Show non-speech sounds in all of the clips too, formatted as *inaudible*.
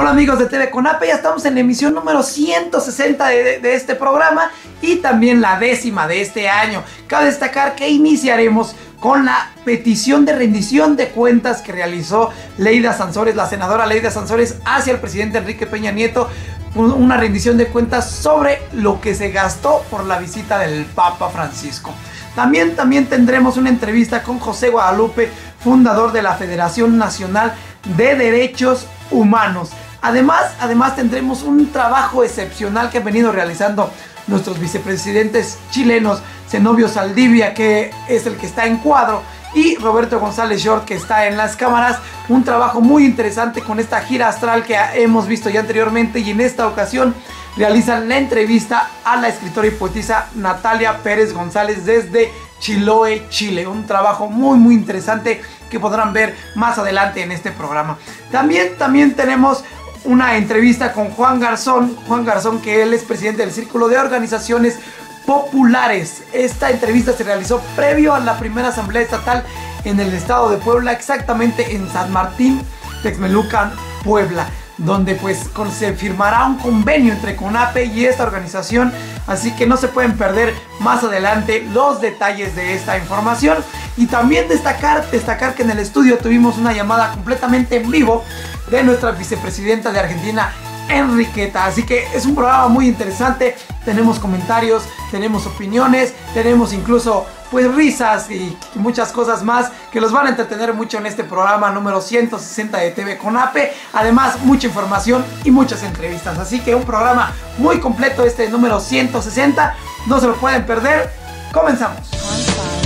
Hola amigos de TV Conape, ya estamos en la emisión número 160 de, de, este programa y también la décima de este año. Cabe destacar que iniciaremos con la petición de rendición de cuentas que realizó Leida Sansores, la senadora Leida Sansores, hacia el presidente Enrique Peña Nieto. Una rendición de cuentas sobre lo que se gastó por la visita del Papa Francisco. También, también tendremos una entrevista con José Guadalupe, fundador de la Federación Nacional de Derechos Humanos. Además, además tendremos un trabajo excepcional que han venido realizando nuestros vicepresidentes chilenos, Zenobio Saldivia, que es el que está en cuadro, y Roberto González Short, que está en las cámaras. Un trabajo muy interesante con esta gira astral que hemos visto ya anteriormente y en esta ocasión realizan la entrevista a la escritora y poetisa Natalia Pérez González desde Chiloé, Chile. Un trabajo muy muy interesante que podrán ver más adelante en este programa. También, también tenemos una entrevista con Juan Garzón, Juan Garzón que él es presidente del Círculo de Organizaciones Populares. Esta entrevista se realizó previo a la primera asamblea estatal en el estado de Puebla, exactamente en San Martín, Texmelucan, Puebla donde pues se firmará un convenio entre CONAPE y esta organización, así que no se pueden perder más adelante los detalles de esta información y también destacar, destacar que en el estudio tuvimos una llamada completamente en vivo de nuestra vicepresidenta de Argentina, Enriqueta. Así que es un programa muy interesante. Tenemos comentarios, tenemos opiniones, tenemos incluso pues risas y muchas cosas más que los van a entretener mucho en este programa número 160 de TV con APE. Además, mucha información y muchas entrevistas. Así que un programa muy completo este número 160. No se lo pueden perder. Comenzamos.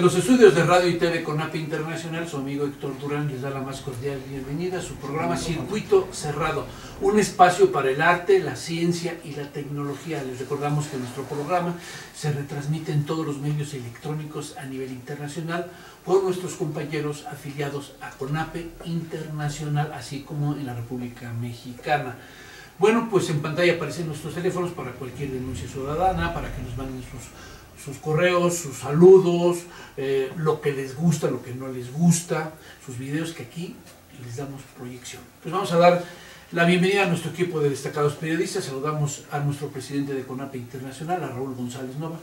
Desde los estudios de Radio y TV con API Internacional, su amigo Héctor Durán les da la más cordial bienvenida a su programa Circuito Cerrado, un espacio para el arte, la ciencia y la tecnología. Les recordamos que nuestro programa se retransmite en todos los medios electrónicos a nivel internacional por nuestros compañeros afiliados a CONAPE Internacional, así como en la República Mexicana. Bueno, pues en pantalla aparecen nuestros teléfonos para cualquier denuncia ciudadana, para que nos manden sus sus correos, sus saludos, eh, lo que les gusta, lo que no les gusta, sus videos que aquí les damos proyección. Pues vamos a dar la bienvenida a nuestro equipo de destacados periodistas. Saludamos a nuestro presidente de CONAPE Internacional, a Raúl González Nova.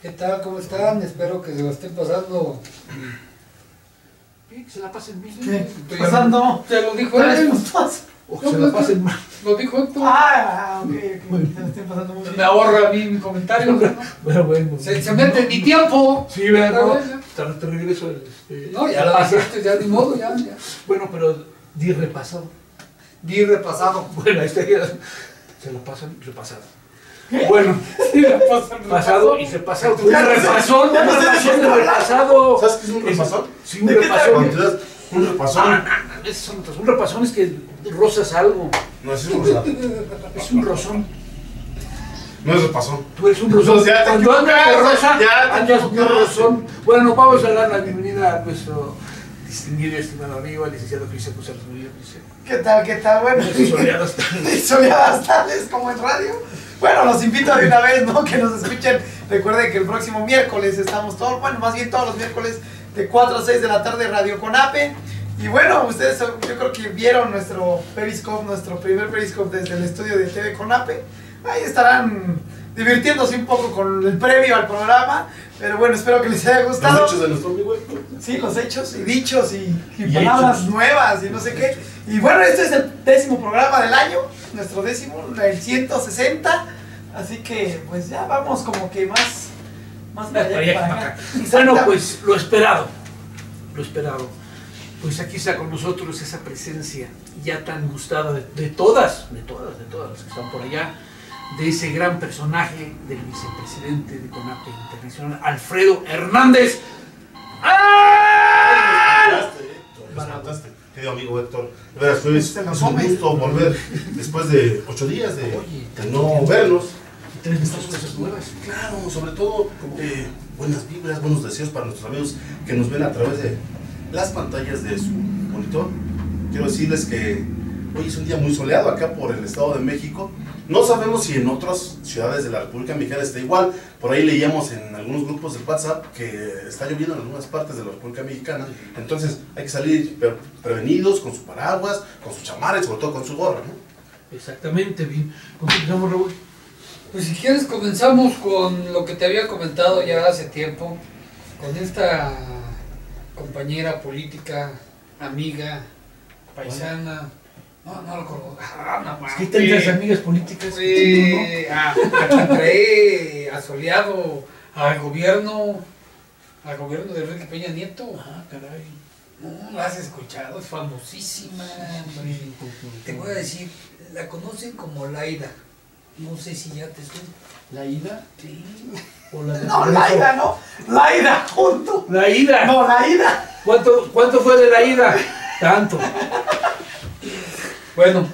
¿Qué tal? ¿Cómo están? Espero que se lo estén pasando. Bien, que se la pasen bien. ¿Qué? Pasando. Se lo dijo él. O que se la pasen mal. Lo dijo Héctor. Ah, ok, ok. Se la estoy pasando muy bien. Me ahorra a mí mi comentario. *laughs* Bueno, bueno. Se, se mete en mi tiempo. Sí, vean, no, te, te regreso. Este, No, ya lo pasa. dijiste, ya ni modo, ya. ya. Bueno, pero di repasado. Di repasado. Bueno, ahí está. Se la pasan repasado. Bueno, Di repasado. pasado y repasado. Un Ya no sé, repasón, un no repasón de repasado. ¿Sabes qué es un repasón? Sí, un ¿De qué repasón. Un repasón, *laughs* Esos son otros. Un repasón es que rozas algo. no es un rosado. Es un rozón. No es repasón. Tú eres un rozón. *laughs* O sea, te Cuando andas de rosa, ya te andas un rozón. Bueno, vamos a dar la bienvenida a nuestro distinguido y estimado amigo, al licenciado Cristian José Murillo. ¿Qué tal? ¿Qué tal? Bueno, *laughs* Soleadas tardes. soleadas tardes como en radio. Bueno, los invito de una vez, ¿no? Que nos escuchen. Recuerden que el próximo miércoles estamos todos, bueno, más bien todos los miércoles de 4 a 6 de la tarde Radio Conape. Y bueno, ustedes yo creo que vieron nuestro Periscope, nuestro primer Periscope desde el estudio de TV Conape. Ahí estarán divirtiéndose un poco con el previo al programa. Pero bueno, espero que les haya Los gustado. hechos de nuestro amigo Héctor. Sí, los hechos y dichos y, y Y palabras hechos. nuevas y no sé qué. Y bueno, este es el décimo programa del año, nuestro décimo, el 160. Así que pues ya vamos como que más, Más Para allá acá. Bueno, pues lo esperado, lo esperado. Pues aquí está con nosotros esa presencia ya tan gustada de, de todas, de todas, de todas las que están por allá, de ese gran personaje del vicepresidente de CONAPE Internacional, Alfredo Hernández. ¡Ah! Querido amigo Héctor. De veras, fue es Se lo un gusto volver después de ocho días de, Oye, de no vernos. Muchas cosas nuevas. Claro, sobre todo eh, buenas vibras, buenos deseos para nuestros amigos que nos ven a través de las pantallas de su monitor. Quiero decirles que hoy es un día muy soleado acá por el Estado de México. No sabemos si en otras ciudades de la República Mexicana está igual. Por ahí leíamos en algunos grupos de WhatsApp que está lloviendo en algunas partes de la República Mexicana. Entonces hay que salir pre- prevenidos con su paraguas, con su chamarra y sobre todo con su gorra. ¿no? Exactamente, bien. ¿Con qué empezamos, Raúl? Pues si quieres comenzamos con lo que te había comentado ya hace tiempo, con esta compañera política, amiga, paisana, no, no lo conozco, ah, no Es que tantas amigas políticas que tengo, ¿no? A, a quien trae asoleado al gobierno, al gobierno de Enrique Peña Nieto. Ah, caray. No, la has escuchado, es famosísima. Te voy a decir, la conocen como Laida. No sé si ya te suena. ¿La ida? Sí. ¿O la de No, regreso? la ida, no. La ida, junto. La ida. No, la ida. ¿Cuánto, ¿Cuánto fue de la ida? Tanto. Bueno,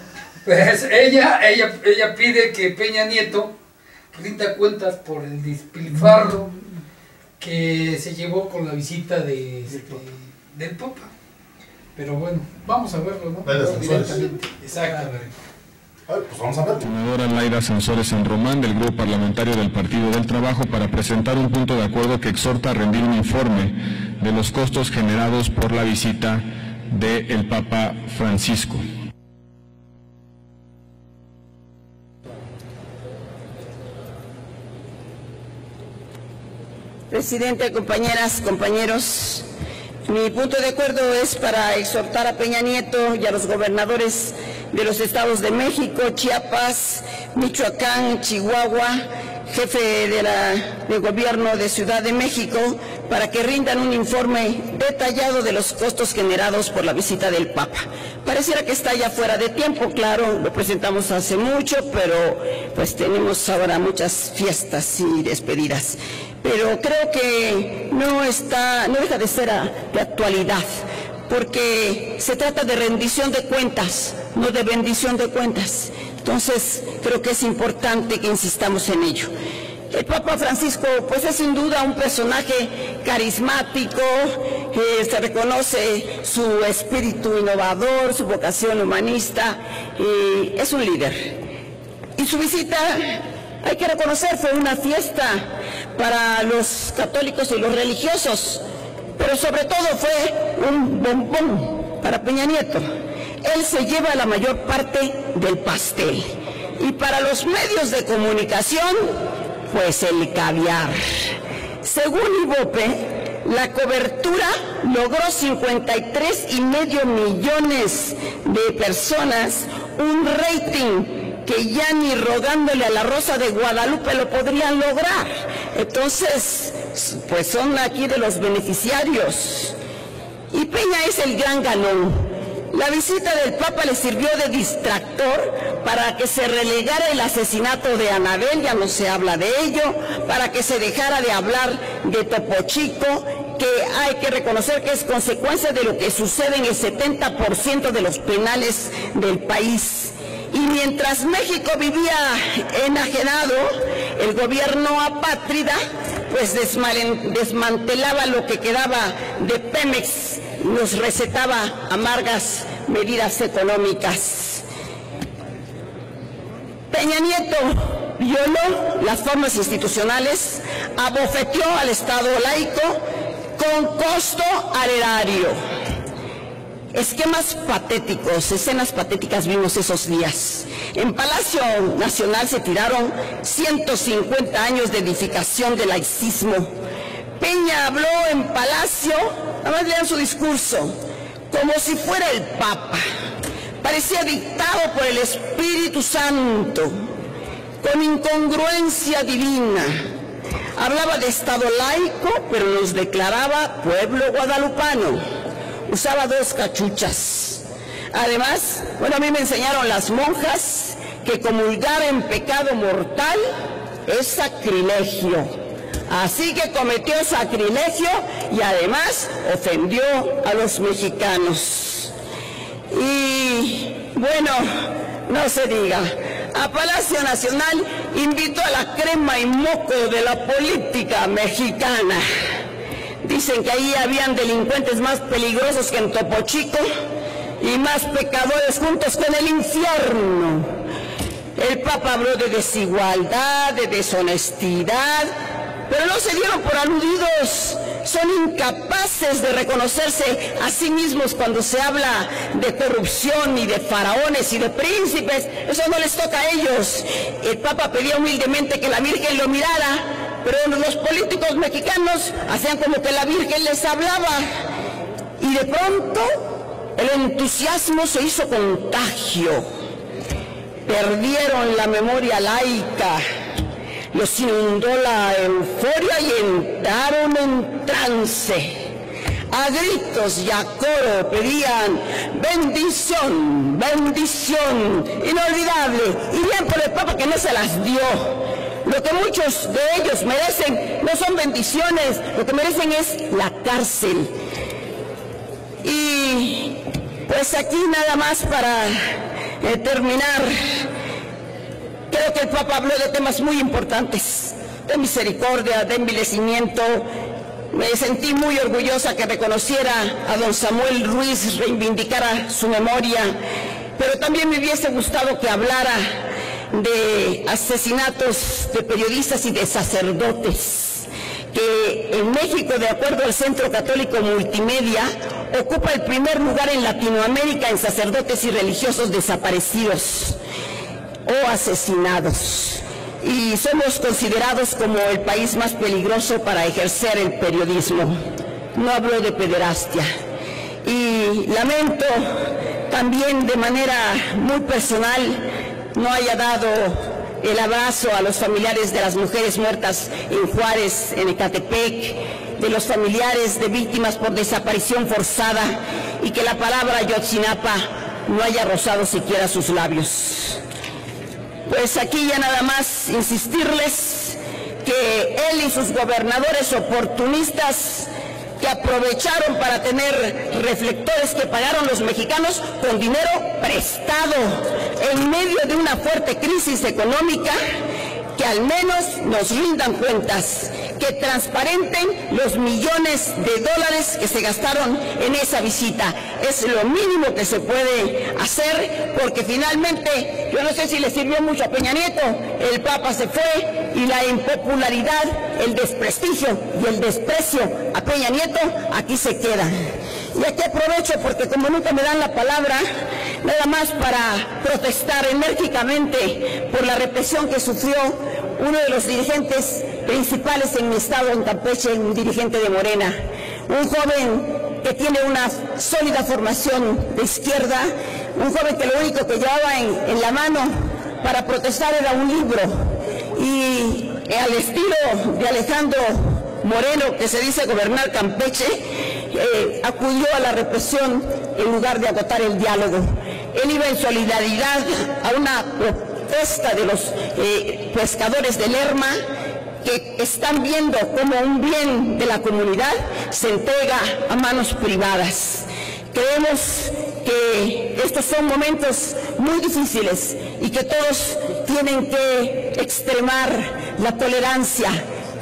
pues ella, ella, ella pide que Peña Nieto rinda cuentas por el despilfarro que se llevó con la visita de, este, del Papa. Pero bueno, vamos a verlo, ¿no? Exactamente. Pues vamos a ver. Senadora Laida Sansores San Román del Grupo Parlamentario del Partido del Trabajo para presentar un punto de acuerdo que exhorta a rendir un informe de los costos generados por la visita del Papa Francisco. Presidente, compañeras, compañeros, mi punto de acuerdo es para exhortar a Peña Nieto y a los gobernadores de los estados de México, Chiapas, Michoacán, Chihuahua, jefe de la, gobierno de Ciudad de México, para que rindan un informe detallado de los costos generados por la visita del Papa. Pareciera que está ya fuera de tiempo, claro, lo presentamos hace mucho, pero pues tenemos ahora muchas fiestas y despedidas pero creo que no está, no deja de ser de actualidad, porque se trata de rendición de cuentas, no de bendición de cuentas. Entonces, creo que es importante que insistamos en ello. El Papa Francisco, pues es sin duda un personaje carismático, eh, se reconoce su espíritu innovador, su vocación humanista, y es un líder. Y su visita, hay que reconocer, fue una fiesta para los católicos y los religiosos, pero sobre todo fue un bombón para Peña Nieto. Él se lleva la mayor parte del pastel. Y para los medios de comunicación, pues el caviar. Según Ibope, la cobertura logró 53 y medio millones de personas, un rating que ya ni rogándole a la Rosa de Guadalupe lo podrían lograr. Entonces, pues son aquí de los beneficiarios. Y Peña es el gran galón. La visita del Papa le sirvió de distractor para que se relegara el asesinato de Anabel, ya no se habla de ello, para que se dejara de hablar de Topo Chico, que hay que reconocer que es consecuencia de lo que sucede en el 70% de los penales del país. Y mientras México vivía enajenado, el gobierno apátrida pues desmantelaba lo que quedaba de Pemex, nos recetaba amargas medidas económicas. Peña Nieto violó las formas institucionales, abofeteó al Estado laico con costo al erario. Esquemas patéticos, escenas patéticas vimos esos días. En Palacio Nacional se tiraron 150 años de edificación del laicismo. Peña habló en Palacio, nada más lean su discurso, como si fuera el Papa. Parecía dictado por el Espíritu Santo, con incongruencia divina. Hablaba de Estado laico, pero nos declaraba pueblo guadalupano. Usaba dos cachuchas. Además, bueno, a mí me enseñaron las monjas que comulgar en pecado mortal es sacrilegio. Así que cometió sacrilegio y además ofendió a los mexicanos. Y bueno, no se diga, a Palacio Nacional invitó a la crema y moco de la política mexicana. Dicen que ahí habían delincuentes más peligrosos que en Topo Chico y más pecadores juntos que en el infierno. El Papa habló de desigualdad, de deshonestidad, pero no se dieron por aludidos. Son incapaces de reconocerse a sí mismos cuando se habla de corrupción y de faraones y de príncipes. Eso no les toca a ellos. El Papa pedía humildemente que la Virgen lo mirara, pero los políticos mexicanos hacían como que la Virgen les hablaba. Y de pronto el entusiasmo se hizo contagio. Perdieron la memoria laica los inundó la euforia y entraron en trance. A gritos y a coro pedían bendición, bendición, inolvidable. Bien por el Papa que no se las dio. Lo que muchos de ellos merecen no son bendiciones, lo que merecen es la cárcel. Y pues aquí nada más para eh, terminar Creo que el Papa habló de temas muy importantes, de misericordia, de envilecimiento. Me sentí muy orgullosa que reconociera a don Samuel Ruiz, reivindicara su memoria, pero también me hubiese gustado que hablara de asesinatos de periodistas y de sacerdotes, que en México, de acuerdo al Centro Católico Multimedia, ocupa el primer lugar en Latinoamérica en sacerdotes y religiosos desaparecidos o asesinados. Y somos considerados como el país más peligroso para ejercer el periodismo. No hablo de pederastia. Y lamento también de manera muy personal no haya dado el abrazo a los familiares de las mujeres muertas en Juárez, en Ecatepec, de los familiares de víctimas por desaparición forzada y que la palabra Yotzinapa no haya rozado siquiera sus labios. Pues aquí ya nada más insistirles que él y sus gobernadores oportunistas que aprovecharon para tener reflectores que pagaron los mexicanos con dinero prestado. En medio de una fuerte crisis económica, que al menos nos rindan cuentas que transparenten los millones de dólares que se gastaron en esa visita. Es lo mínimo que se puede hacer porque finalmente, yo no sé si le sirvió mucho a Peña Nieto, el Papa se fue y la impopularidad, el desprestigio y el desprecio a Peña Nieto aquí se queda. Y aquí aprovecho porque como nunca me dan la palabra, nada más para protestar enérgicamente por la represión que sufrió uno de los dirigentes principales en mi estado, en Campeche, un dirigente de Morena, un joven que tiene una sólida formación de izquierda, un joven que lo único que llevaba en, la mano para protestar era un libro. Y al estilo de Alejandro Moreno, que se dice gobernar Campeche, eh, acudió a la represión en lugar de agotar el diálogo. Él iba en solidaridad a una protesta de los eh, pescadores de Lerma que están viendo como un bien de la comunidad se entrega a manos privadas. Creemos que estos son momentos muy difíciles y que todos tienen que extremar la tolerancia,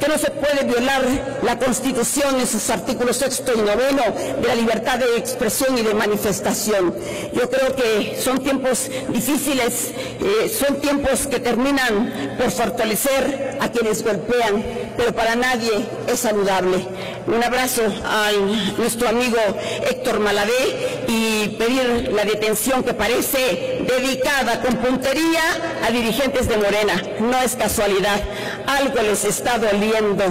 que no se puede violar la Constitución en sus artículos sexto y noveno de la libertad de expresión y de manifestación. Yo creo que son tiempos difíciles, eh, son tiempos que terminan por fortalecer a quienes golpean, pero para nadie es saludable. Un abrazo a nuestro amigo Héctor Maladé y pedir la detención que parece dedicada con puntería a dirigentes de Morena. No es casualidad, algo les está doliendo,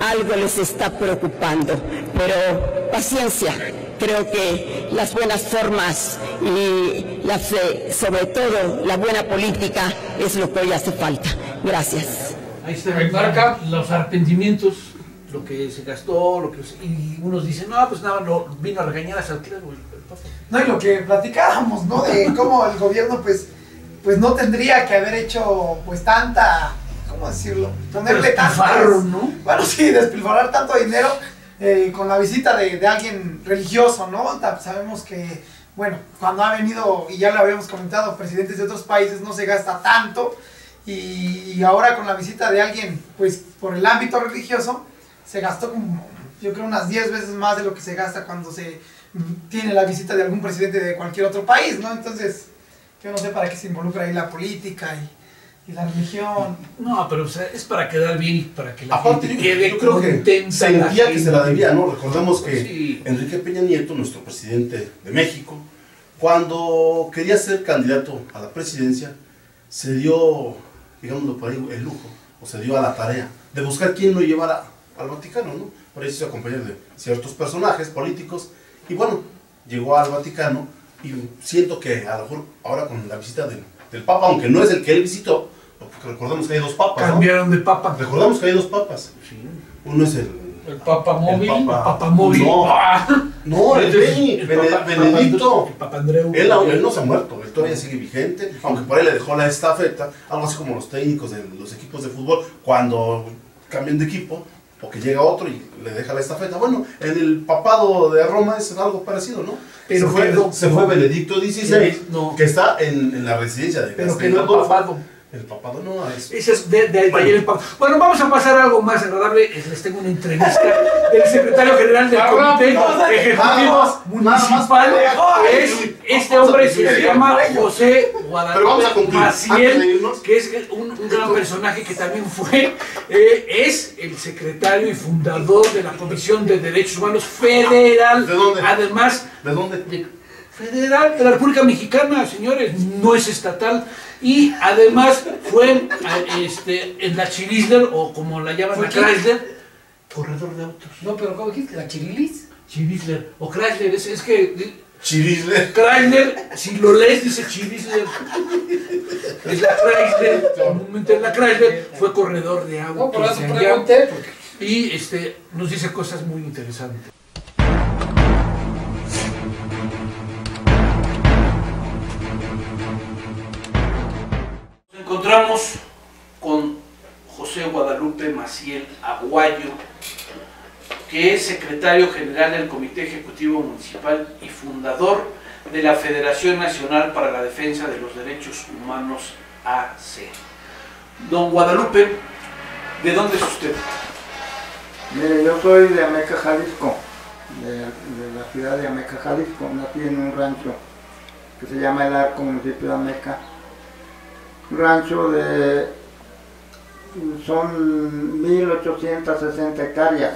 algo les está preocupando, pero paciencia. Creo que las buenas formas y la fe, sobre todo la buena política, es lo que hoy hace falta. Gracias. Ahí están Ahí marca. los arrepentimientos, lo que se gastó, lo que y unos dicen, no, pues nada, lo vino a regañar a Papa. No, y lo que platicábamos, ¿no? De cómo el gobierno, pues, pues no tendría que haber hecho, pues, tanta, ¿cómo decirlo? Ponerle Despilfarro, tantas... ¿no? Bueno, sí, despilfarrar tanto dinero eh, con la visita de, de alguien religioso, ¿no? Sabemos que, bueno, cuando ha venido, y ya lo habíamos comentado, presidentes de otros países no se gasta tanto, y, y ahora con la visita de alguien, pues, por el ámbito religioso, se gastó como, yo creo, unas 10 veces más de lo que se gasta cuando se mm, tiene la visita de algún presidente de cualquier otro país, ¿no? Entonces, yo no sé para qué se involucra ahí la política y, y la religión. No, pero o sea, es para quedar bien y para que la Aparte, gente quede yo creo que sentía la que se la debía, ¿no? Recordemos que Sí. Enrique Peña Nieto, nuestro presidente de México, cuando quería ser candidato a la presidencia, se dio, digámoslo por ahí, el lujo, o se dio a la tarea de buscar quién lo llevara al Vaticano, ¿no? Por eso se hizo acompañar de ciertos personajes políticos, y bueno, llegó al Vaticano, y siento que a lo mejor ahora con la visita del, del Papa, aunque no es el que él visitó, porque recordemos que hay dos papas, ¿no? Cambiaron de papa. Recordamos que hay dos papas. Sí. Uno es el. El Papa Móvil. el papa, Papa móvil. No, Ah. no el, Papa- Benedicto. Papa- Andreu. Él, él no se ha muerto, él todavía sigue vigente, aunque por ahí le dejó la estafeta, algo así como los técnicos de los equipos de fútbol, cuando cambian de equipo, o que llega otro y le deja la estafeta. Bueno, en el papado de Roma es algo parecido, ¿no? Pero se, fue, se fue Benedicto XVI, No. que está en, en la residencia de Pero quedó Gandolfo. papado. El papado no es. Ese es de, de, Papa. Bueno, vamos a pasar a algo más agradable. Les tengo una entrevista *laughs* del secretario general del Comité Ejecutivo Municipal. Es, este hombre se llama José Pero vamos a Guadalupe Maciel, que es un, un gran personaje que también fue, eh, es el secretario y fundador de la Comisión de Derechos Humanos Federal. ¿De dónde? Además, ¿De dónde? De- federal de la República Mexicana, señores, no es estatal. Y además fue eh, este, en la Chirisler, o como la llaman ¿Fue la? Chrysler, corredor de autos. No, pero ¿cómo dijiste? ¿La Chirilis? Chirisler, o Chrysler, es, es que eh, Chirisle. Chrysler, si lo lees dice Chirisler. Es la Chrysler, comúnmente es la Chrysler, fue corredor de autos. No, por eso pregunté, porque Y este, nos dice cosas muy interesantes. Encontramos con José Guadalupe Maciel Aguayo, que es secretario general del Comité Ejecutivo Municipal y fundador de la Federación Nacional para la Defensa de los Derechos Humanos AC. Don Guadalupe, ¿de dónde es usted? Mire, yo soy de Ameca, Jalisco, de, de la ciudad de Ameca, Jalisco. Nací en un rancho que se llama El Arco, municipio de Ameca. Rancho de. son 1860 hectáreas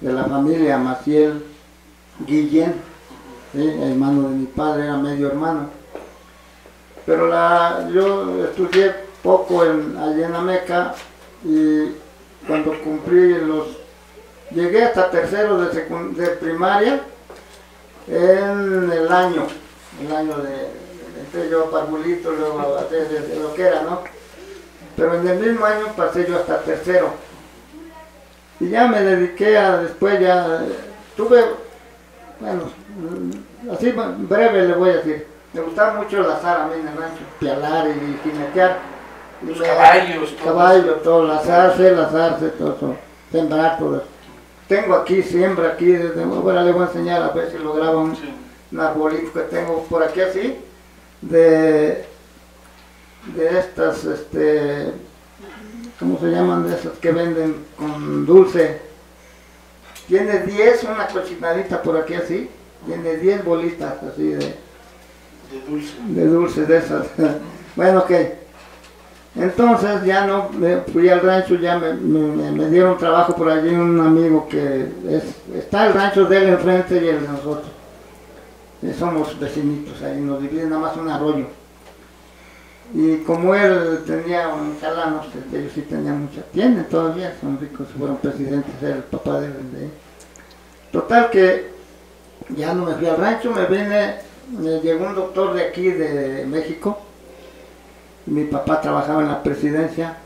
de la familia Maciel Guillén, hermano de mi padre, era medio hermano. Pero la, yo estudié poco en, allí en Ameca y cuando cumplí los... Llegué hasta tercero de, de primaria en el año, el año de... Yo a parvulito, luego a lo que era, ¿no? Pero en el mismo año pasé yo hasta tercero. Y ya me dediqué a, después ya, tuve, bueno, así breve le voy a decir, me gustaba mucho el azar a mí en el rancho, pialar y jinetear. Y Los me- caballos, todo Caballo, todo, lazarse, lazarse, todo eso, sembrar todo. Tengo aquí, siembra aquí, desde, ahora le voy a enseñar a ver si lo graba un, un arbolito que tengo por aquí así, de, de estas, este, ¿cómo se llaman? De esas que venden con dulce. Tiene 10, una cochinadita por aquí así, tiene 10 bolitas así de, De dulce. de dulce de esas. *laughs* bueno, ok. Entonces ya no fui al rancho, ya me, me- me dieron trabajo por allí un amigo que es, está el rancho de él enfrente y el de nosotros. Somos vecinitos ahí, nos dividen nada más un arroyo. Y como él tenía un este, ellos sí tenían mucha, tienen todavía, son ricos, fueron presidentes, era el papá de, de Total que ya no me fui al rancho, me vine, me llegó un doctor de aquí de México, mi papá trabajaba en la presidencia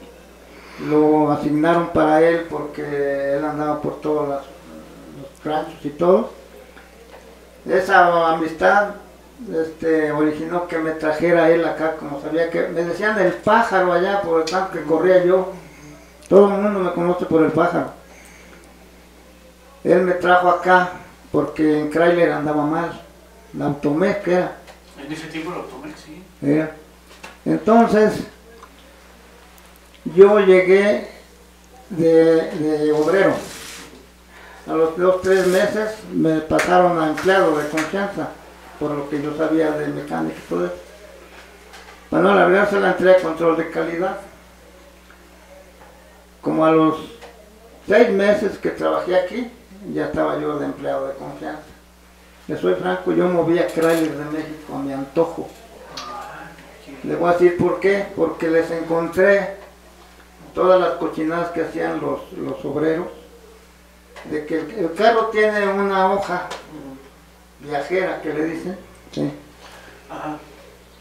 lo asignaron para él porque él andaba por todos los ranchos y todo. Esa amistad este, originó que me trajera él acá, como sabía que me decían el pájaro allá por el tanto que corría yo. Todo el mundo me conoce por el pájaro. Él me trajo acá porque en Chrysler andaba mal, la Automex que era. En ese tiempo lo tomé, sí. Entonces, yo llegué de, de obrero. A los dos, tres meses me pasaron a empleado de confianza, por lo que yo sabía de mecánica y todo eso. Para no alargarse la entré a control de calidad. Como a los seis meses que trabajé aquí, ya estaba yo de empleado de confianza. Le soy franco, yo movía Chrysler de México a mi antojo. Le voy a decir por qué, porque les encontré todas las cochinadas que hacían los, los obreros, de que el, carro tiene una hoja viajera que le dicen, sí, Ajá.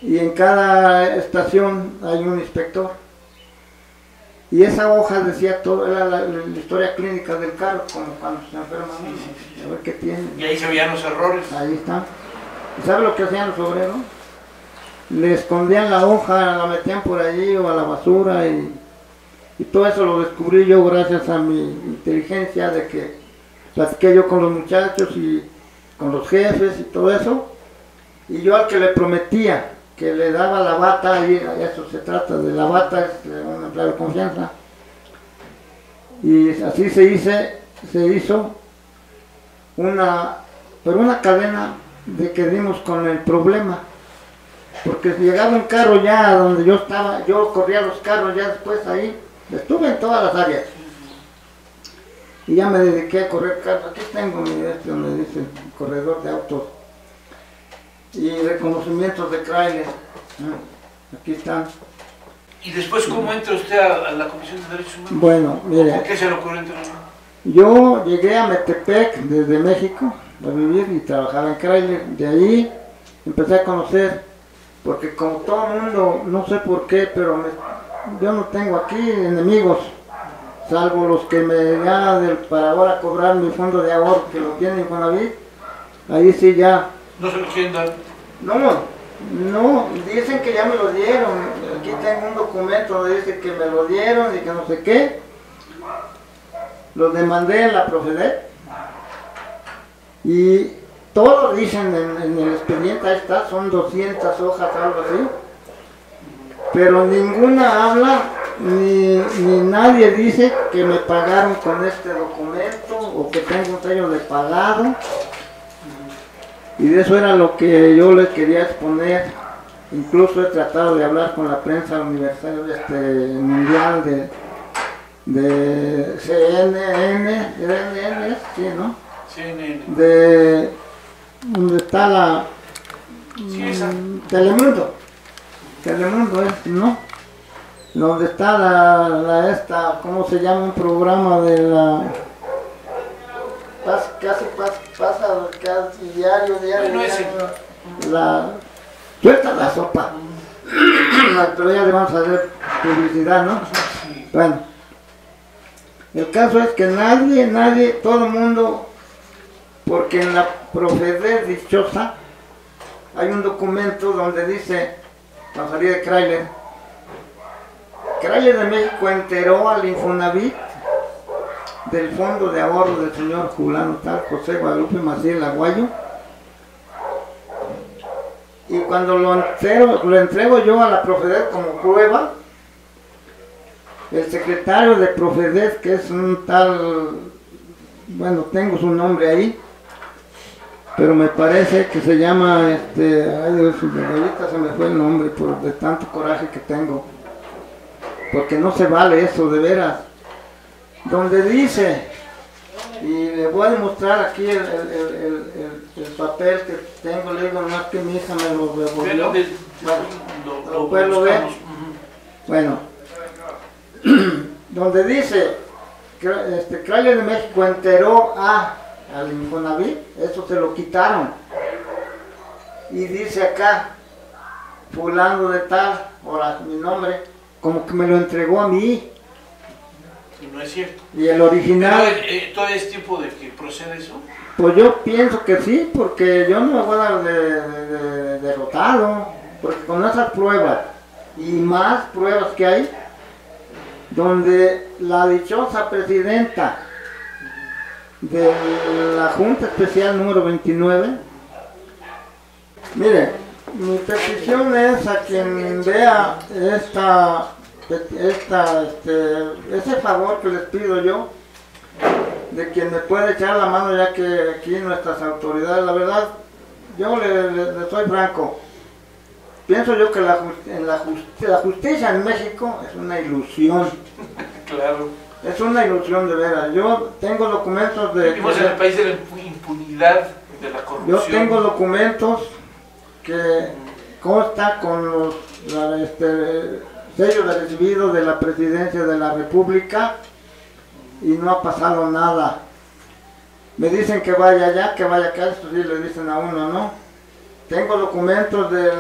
y en cada estación hay un inspector. Y esa hoja decía todo, era la, la historia clínica del carro, como cuando se enferma uno, a ver qué tiene. Y ahí se veían los errores. Ahí está. ¿Y sabe lo que hacían los obreros? Le escondían la hoja, la metían por allí o a la basura y, y todo eso lo descubrí yo gracias a mi inteligencia de que platiqué yo con los muchachos y con los jefes y todo eso. Y yo al que le prometía que le daba la bata, y eso se trata de la bata, es un empleado de confianza. Y así se, hice, se hizo una, pero una cadena de que dimos con el problema. Porque llegaba un carro ya donde yo estaba, yo corría los carros ya después ahí, estuve en todas las áreas. Y ya me dediqué a correr carros. Aquí tengo mi este donde dice corredor de autos y reconocimientos de Chrysler. Ah, Aquí están. ¿Y después cómo entra usted a, a la Comisión de Derechos Humanos? Bueno, mire. ¿Por qué se le ocurrió entrar? Yo llegué a Metepec desde México a vivir y trabajaba en Chrysler. De ahí empecé a conocer, porque como todo el mundo, no sé por qué, pero me- yo no tengo aquí enemigos, salvo los que me del, para ahora cobrar mi fondo de ahorro que lo tienen Infonavit. Ahí sí ya. No se lo quieren dar. No, no, dicen que ya me lo dieron. Aquí tengo un documento donde dice que me lo dieron y que no sé qué. Lo demandé en la Profedet. Y todo dicen en, en el expediente, ahí está, son 200 hojas, algo así. Pero ninguna habla, ni, ni nadie dice que me pagaron con este documento o que tengo un sello de pagado. Y de eso era lo que yo les quería exponer. Incluso he tratado de hablar con la prensa universal este, mundial de, de CNN, CNN, sí, ¿no? CNN. De donde está la Sí, mm, Telemundo. Telemundo es, ¿no? Donde está la, la esta, ¿cómo se llama? Un programa de la pas- casi pas- pasa casi diario, diario, Bueno, ese. diario, la suelta la sopa. *clears throat* Pero ya le vamos a hacer publicidad, ¿no? Bueno, el caso es que nadie, nadie, todo el mundo, porque en la profecía dichosa hay un documento donde dice, cuando salí de Chrysler, Chrysler de México enteró al Infonavit del fondo de ahorro del señor Julano tal, José Guadalupe Maciel Aguayo. Y cuando lo, entero- lo entrego yo a la Profedet como prueba, el secretario de Profedet, que es un tal, bueno, tengo su nombre ahí, pero me parece que se llama, este, ay Dios, ahorita se me fue el nombre por de tanto coraje que tengo, porque no se vale eso, de veras. Donde dice, y le voy a demostrar aquí el, el- el- el- el- el papel que tengo, le digo nomás que mi hija me lo devolvió. Bueno, lo, ver. Bueno, *clears throat* donde dice este, de México enteró a, al Infonavit, eso se lo quitaron. Y dice acá, fulano de tal, ahora mi nombre, como que me lo entregó a mí. Y no es cierto. Y el original, eh, eh, ¿Todavía es tiempo de que proceda eso? pues yo pienso que sí, porque yo no me voy a dar de, de- de- derrotado, porque con esas pruebas y más pruebas que hay, donde la dichosa presidenta de la Junta Especial número 29, mire, mi petición es a quien vea esta, esta, este, ese favor que les pido yo, de quien me puede echar la mano ya que aquí nuestras autoridades, la verdad, yo le, le- soy franco, pienso yo que la, en la, justi- la justicia en México es una ilusión, *laughs* Claro. Es una ilusión de veras, yo tengo documentos de... Vivimos en el país de la impu- impunidad, de la Yo corrupción. tengo documentos que consta con los la- este, sellos de recibido de la presidencia de la República y no ha pasado nada. Me dicen que vaya allá, que vaya acá, esto sí le dicen a uno, ¿no? Tengo documentos del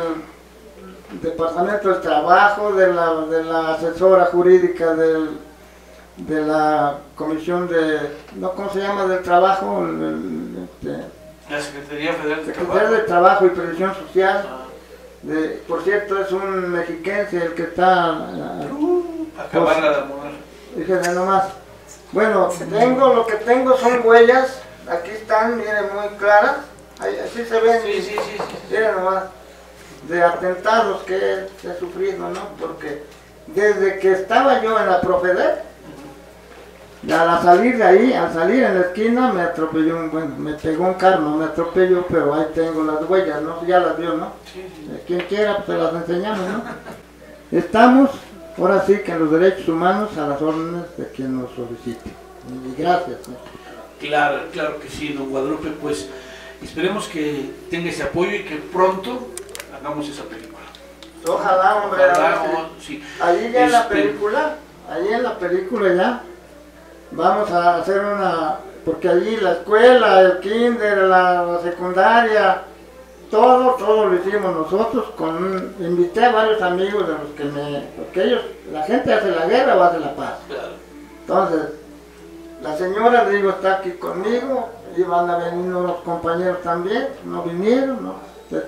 Departamento del Trabajo, de la, de la asesora jurídica del, de la Comisión de, ¿no? ¿cómo se llama? Del Trabajo, el- el- este, La Secretaría Federal de Secretario Trabajo. de Trabajo y Previsión Social. Ah, de- por cierto, es un mexiquense el que está. ah, Acabar de almorzar. Fíjense nomás. Bueno, tengo, lo que tengo son huellas. Aquí están, miren, muy claras. Ahí, así se ven. Sí, sí, sí, sí, sí. Miren nomás. De atentados que he, he sufrido, ¿no? Porque desde que estaba yo en la Profeder, y al salir de ahí, al salir en la esquina, me atropelló un, bueno, me pegó un carro, no me atropelló, pero ahí tengo las huellas, ¿no? Ya las vio, ¿no? Sí, sí. Eh, Quien quiera, pues se las enseñamos, ¿no? Estamos, ahora sí, que en los derechos humanos a las órdenes de quien nos solicite. Y gracias. ¿no? Claro, claro que sí, don Guadalupe, pues esperemos que tenga ese apoyo y que pronto hagamos esa película. Ojalá, hombre, Ojalá, sí. Allí ya en la Este, película, allí en la película ya, vamos a hacer una, porque allí la escuela, el kinder, la, la secundaria, todo, todo lo hicimos nosotros, con un- invité a varios amigos de los que me, porque ellos, la gente hace la guerra o hace la paz. Entonces, la señora, digo, está aquí conmigo, iban a venir unos compañeros también, no vinieron, ¿no?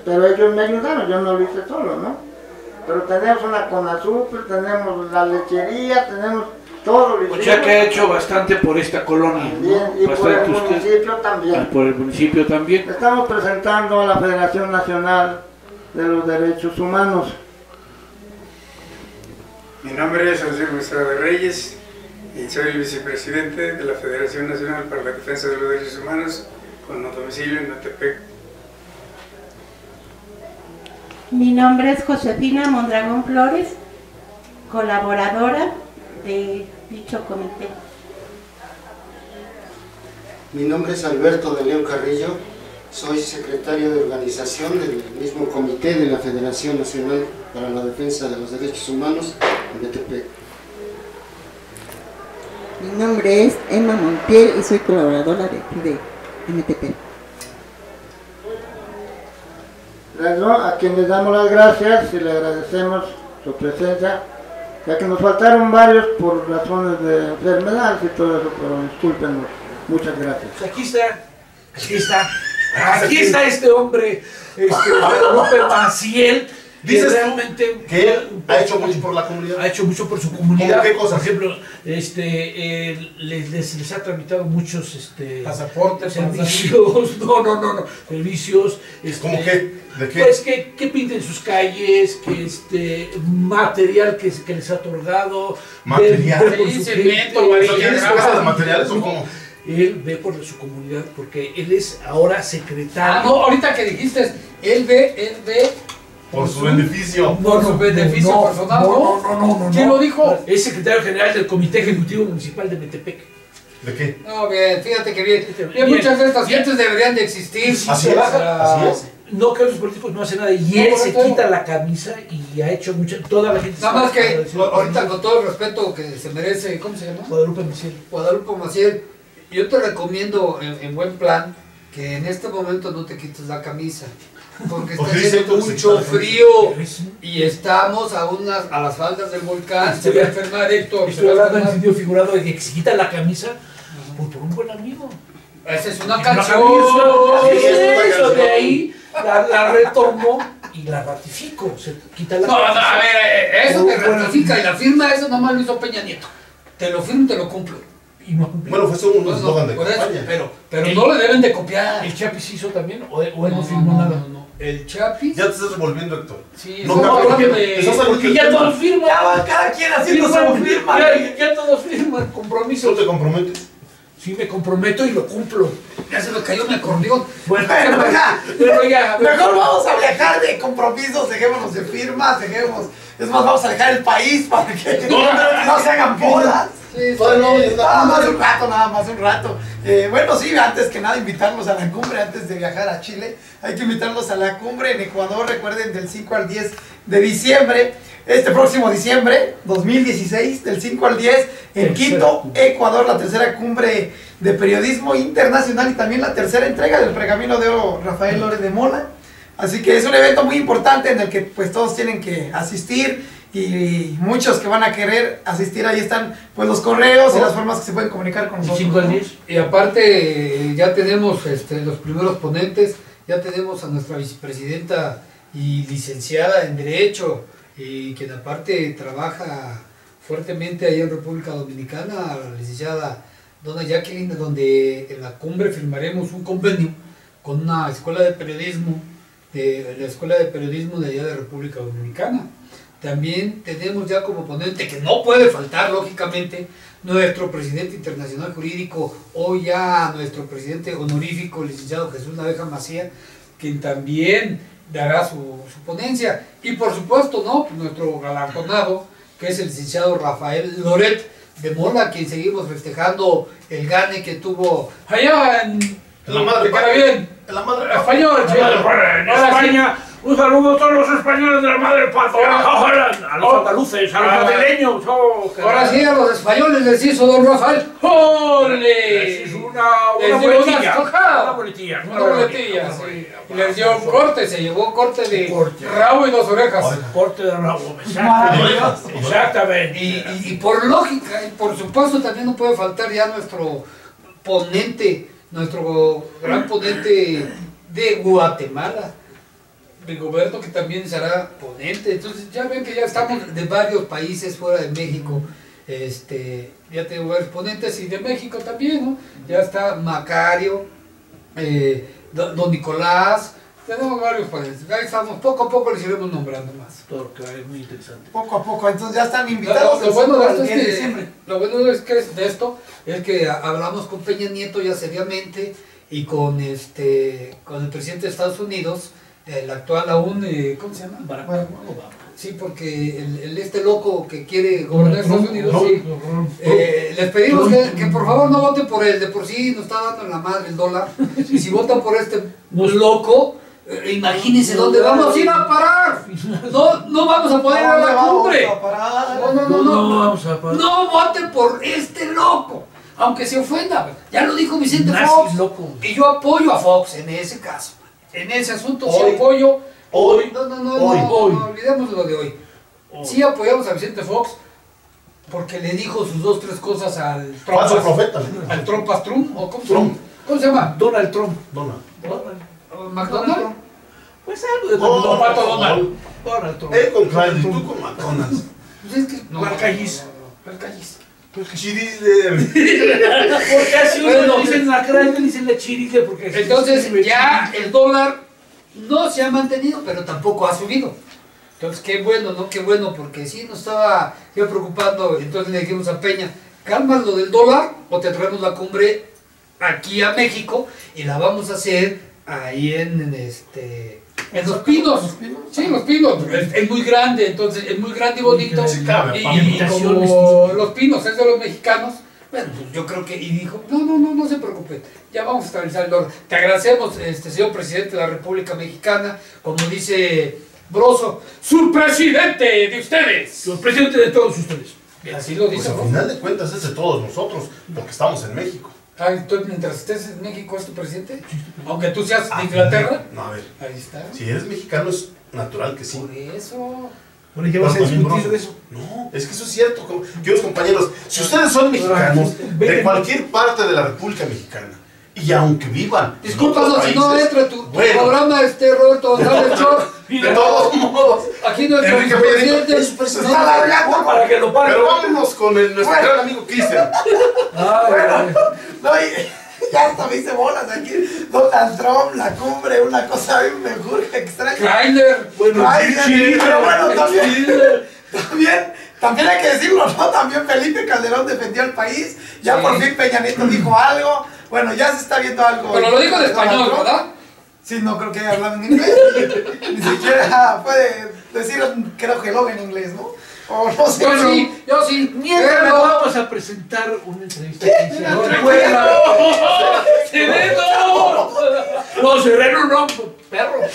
pero ellos me ayudaron, yo no lo hice solo, ¿no? Pero tenemos una con azúcar, tenemos la lechería, tenemos todo lo O sea que ha hecho bastante por esta colonia, ¿no? También, y por el usted. municipio Ah, también. por el municipio también. Estamos presentando a la Federación Nacional de los Derechos Humanos. Mi nombre es José Estrada Reyes y soy el vicepresidente de la Federación Nacional para la Defensa de los Derechos Humanos con domicilio en Atepec. Mi nombre es Josefina Mondragón Flores, colaboradora de dicho comité. Mi nombre es Alberto de León Carrillo, soy secretario de organización del mismo comité de la Federación Nacional para la Defensa de los Derechos Humanos BTP. Mi nombre es Emma Montiel y soy colaboradora de de MTP. A quien les damos las gracias y le agradecemos su presencia, ya que nos faltaron varios por razones de enfermedades y todo eso, pero discúlpenos. Muchas gracias. Pues aquí está, aquí está, aquí está este hombre, este Maciel, Dices realmente que él ha hecho mucho por la comunidad. ha hecho mucho por su comunidad. ¿Cómo qué cosas? Por ejemplo, este, eh, les, les- les ha tramitado muchos este, Pasaportes, servicios, *laughs* no, no, no, no, servicios. Este, ¿Cómo qué? ¿De qué? Pues que, que pinten sus calles, que este material que, que les ha otorgado. Material. cemento, gente. varilla, ¿No tienes grava. cosas de materiales o cómo? Él ve por su comunidad porque él es ahora secretario. Ah, no, ahorita que dijiste, él ve, él ve Por su beneficio. por su beneficio personal, ¿no? no, no, no, no, ¿Quién no. lo dijo? Es secretario general del Comité Ejecutivo Municipal de Metepec. ¿De qué? No, bien, fíjate que bien. Bien. Bien, muchas de estas gentes deberían de existir. Así es, así es. No que los políticos no hacen nada y No, él se quita la camisa y ha hecho mucha. Toda la gente. Nada más que ahorita con todo el respeto que se merece, ¿cómo se llama? Guadalupe Maciel. Guadalupe Maciel, yo te recomiendo en, en buen plan que en este momento no te quites la camisa. Porque está haciendo mucho frío y estamos a, unas, a las faldas del volcán. Se va a enfermar Héctor. se Estoy va a hablando en sentido figurado de que se quita la camisa pues, por un buen amigo. Esa es una canción. camisa, eso de ahí la, la retomo y la ratifico. Se quita la No, no, camisa. a ver, eh, eso Por te ratifica y la firma, eso nomás lo hizo Peña Nieto. Te lo firmo y te lo cumplo. Y no. Bueno, fue solo un No, no, eslogan de eso, pero, pero El- no le deben de copiar. ¿El Chapis hizo también o, o él no, No, firmó no, nada? No, no. El Chapis. Ya te estás revolviendo, Héctor. Sí, No, no, hablando porque- de- estás Porque ya todos firman. Ya va cada quien haciendo su firma. Ya, ya todos firman ¿Tú compromisos. te comprometes? Sí, me comprometo y lo cumplo. Ya se me cayó mi acordeón. Bueno, Bueno, ya. pero ya. Mejor vamos a viajar de compromisos, dejémonos de firmas, dejemos. Es más, vamos a dejar el país para que no, se hagan bolas. Sí, Todavía. Nada más un rato, nada más un rato. Eh, bueno, sí, antes que nada invitarlos a la cumbre, antes de viajar a Chile, hay que invitarlos a la cumbre en Ecuador, recuerden, del 5 al 10 de diciembre, este próximo diciembre, 2016, del 5 al 10, en Quito. Ecuador, la tercera cumbre de periodismo internacional y también la tercera entrega del Pergamino de Oro Rafael Lórez de Mola. Así que es un evento muy importante en el que pues todos tienen que asistir y muchos que van a querer asistir ahí están pues los correos y las formas que se pueden comunicar con ¿El nosotros. 5 al ¿no? 10? Y aparte, ya tenemos este, los primeros ponentes, ya tenemos a nuestra vicepresidenta y licenciada en Derecho, y quien aparte trabaja fuertemente ahí en República Dominicana, la licenciada Donna Jacqueline, donde en la cumbre firmaremos un convenio con una escuela de periodismo, de la escuela de periodismo de allá de República Dominicana. También tenemos ya como ponente, que no puede faltar, lógicamente, nuestro presidente internacional jurídico, o ya nuestro presidente honorífico, licenciado Jesús Naveja Macía, quien también dará su, su ponencia. Y por supuesto, ¿no? Nuestro galardonado, que es el licenciado Rafael Loret de Mola, quien seguimos festejando el gane que tuvo allá en, la madre de patria. Carabien. En la madre Español. En. España, un saludo a todos los españoles de la madre patria. A los andaluces, a los madrileños. oh, Ahora sí, a los españoles les hizo don Rafael. ¡Ole! Es una, Les una dio boletilla. una. Una boletilla. Una boletilla, sí. Y les dio un corte, se llevó corte de Corte. rabo y dos orejas. Corte de rabo. Exactamente. Exactamente. Y, y- y por lógica, y por supuesto también no puede faltar ya nuestro ponente, nuestro gran ponente de Guatemala, Rigoberto, que también será ponente. Entonces ya ven que ya estamos de varios países fuera de México. Este, ya tengo varios ponentes y de México también, ¿no? Ya está Macario, eh, don Nicolás, tenemos varios ponentes. Ahí estamos, poco a poco les iremos nombrando más. Todo claro, es muy interesante. Poco a poco, entonces ya están invitados. lo bueno 5 de al esto 10 de es que, diciembre. lo bueno es que de esto es que hablamos con Peña Nieto ya seriamente y con este con el presidente de Estados Unidos, el actual aún, eh, ¿cómo se llama? Barack. Obama. Sí, porque el, el este loco que quiere gobernar Estados Unidos, sí. Eh, les pedimos que, que por favor no voten por él, de por sí nos está dando en la madre el dólar. Y si votan por este loco, eh, imagínense dónde vamos a ir a parar. No, no vamos a poder ir a ¿Dónde la cumbre. No, no, no, no. No. No voten por este loco, aunque se ofenda. Ya lo dijo Vicente Fox. loco. Y yo apoyo a Fox en ese caso. En ese asunto sí Hoy. apoyo. Hoy. No, no, no, Hoy. no, Hoy. no, olvidemos lo de hoy. Sí apoyamos a Vicente Fox porque le dijo sus dos, tres cosas al Falso Trumpas. profeta. Al Trumpas Trump, ¿o cómo se Trump. llama? ¿Cómo se llama? Donald Trump. Dona. ¿O ¿McDonald? Pues algo de Oh, Don Pato oh, Donald. Donald Trump. Él con Clyde y tú con McDonald's. Pues es que. No, Marcallis. Marcallis. Chirile. Porque así Bueno. le dicen la cara, le dicen la chirile porque Entonces ya el dólar no se ha mantenido, pero tampoco ha subido. Entonces qué bueno, ¿no? Qué bueno, porque sí nos estaba ya preocupando. Entonces le dijimos a Peña, calma lo del dólar o te traemos la cumbre aquí a México y la vamos a hacer ahí en, en este... En Los Pinos. ¿Los Pinos? Sí, Los Pinos. Es, es muy grande, entonces es muy grande y bonito. Sí, Y, como. Los Pinos es de los mexicanos, bueno, pues yo creo que, y dijo, no, no, no, no se preocupe, ya vamos a estabilizar el dólar. Te agradecemos, este señor presidente de la República Mexicana, como dice Broso, su presidente de ustedes. Los presidentes de todos ustedes. Así lo Pues dice al Broso. final de cuentas es de todos nosotros, porque estamos en México. Ah, entonces mientras estés en México es tu presidente, aunque tú seas de Inglaterra. No, a ver. Ahí está. Si eres mexicano es natural que sí. Por eso. Bueno, ¿qué vas a discutir de eso? No, es que eso es cierto. como- Queridos compañeros, si ustedes son mexicanos de cualquier parte de la República Mexicana y aunque vivan. en Discúlpanos otros si no países, entra tu, tu bueno, programa, este Roberto González *laughs* Chor. De todos modos, Aquí nuestro Enrique presidente es presidente. Se está alargando para que lo paren. Pero vámonos con el, nuestro Bueno. gran amigo Cristian. Bueno, no, y- *laughs* ya hasta me hice bolas aquí. Donald Trump, la cumbre, una cosa bien me urge extraña. Kleiner. Bueno, pero bueno, también, *laughs* también, también hay que decirlo, ¿no? También Felipe Calderón defendió al país. Ya Sí. por fin Peña Nieto dijo algo. Bueno, ya se está viendo algo. Pero lo dijo en español. ¿verdad? Sí, no creo que haya hablado en inglés. *laughs* Ni siquiera puede decir, creo que lo en inglés, ¿no? O no sé. Yo pero- sí, yo sí. Mientras Pero- vamos a presentar una entrevista que *laughs* hicieron en Puebla. ¡Sereno! No, sereno no, perro. *laughs*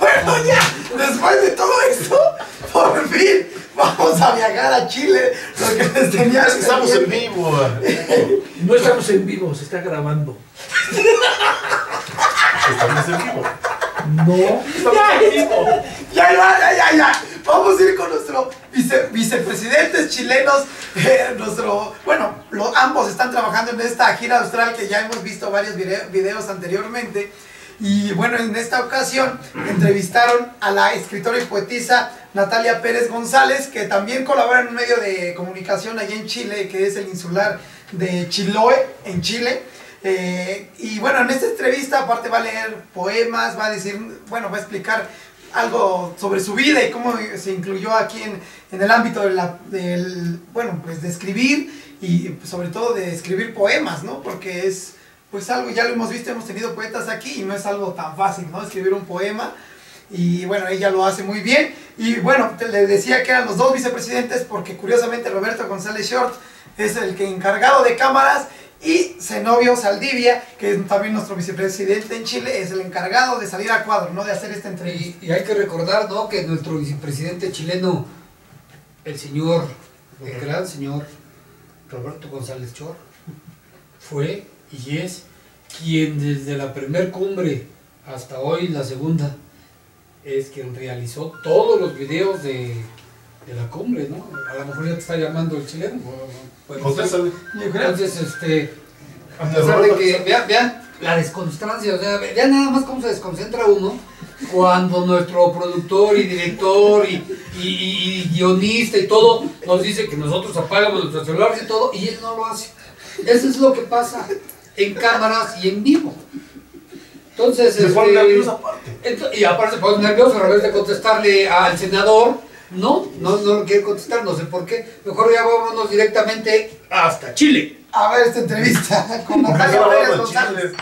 Bueno, ya, después de todo esto, por fin vamos a viajar a Chile. Lo que les tenía Es que estamos en vivo. No estamos en vivo, se está grabando. Estamos en vivo. No. Ya, ya, ya, ya, ya. Vamos a ir con nuestro vice- vicepresidentes chilenos. eh, nuestro, bueno, lo- ambos están trabajando en esta gira austral que ya hemos visto varios video- videos anteriormente. Y bueno, en esta ocasión entrevistaron a la escritora y poetisa Natalia Pérez González, que también colabora en un medio de comunicación allá en Chile, que es el insular de Chiloé, en Chile. Eh, y bueno, en esta entrevista aparte va a leer poemas, va a decir, bueno, va a explicar algo sobre su vida y cómo se incluyó aquí en, en el ámbito del, bueno, pues de escribir y sobre todo de escribir poemas, ¿no? Porque es pues algo, ya lo hemos visto, hemos tenido poetas aquí y no es algo tan fácil, ¿no? Escribir un poema. Y bueno, ella lo hace muy bien. Y bueno, le decía que eran los dos vicepresidentes porque curiosamente Roberto González Short es el que encargado de cámaras y Zenobio Saldivia, que es también nuestro vicepresidente en Chile, es el encargado de salir a cuadro, ¿no? De hacer esta entrevista. Y, y hay que recordar, ¿no? Que nuestro vicepresidente chileno, el señor, el gran señor Roberto González Chor, fue y es quien desde la primer cumbre hasta hoy, la segunda, es quien realizó todos los videos de, de la cumbre, ¿no? A lo mejor ya te está llamando el chileno. Ser. Contéstale. Entonces, este, a pesar de que, vean, vean la desconstrancia, o sea, vean nada más cómo se desconcentra uno cuando nuestro productor y director y, y- y- y guionista y todo nos dice que nosotros apagamos nuestros celulares y todo, y él no lo hace. Eso es lo que pasa en cámaras y en vivo. Entonces, Se pone este, nervioso aparte. ento- y aparte se pone nervioso a revés de contestarle al senador. No, no, no lo quiere contestar, no sé por qué. Mejor ya vámonos directamente hasta Chile. A ver esta entrevista con Natalia Pérez *laughs* González.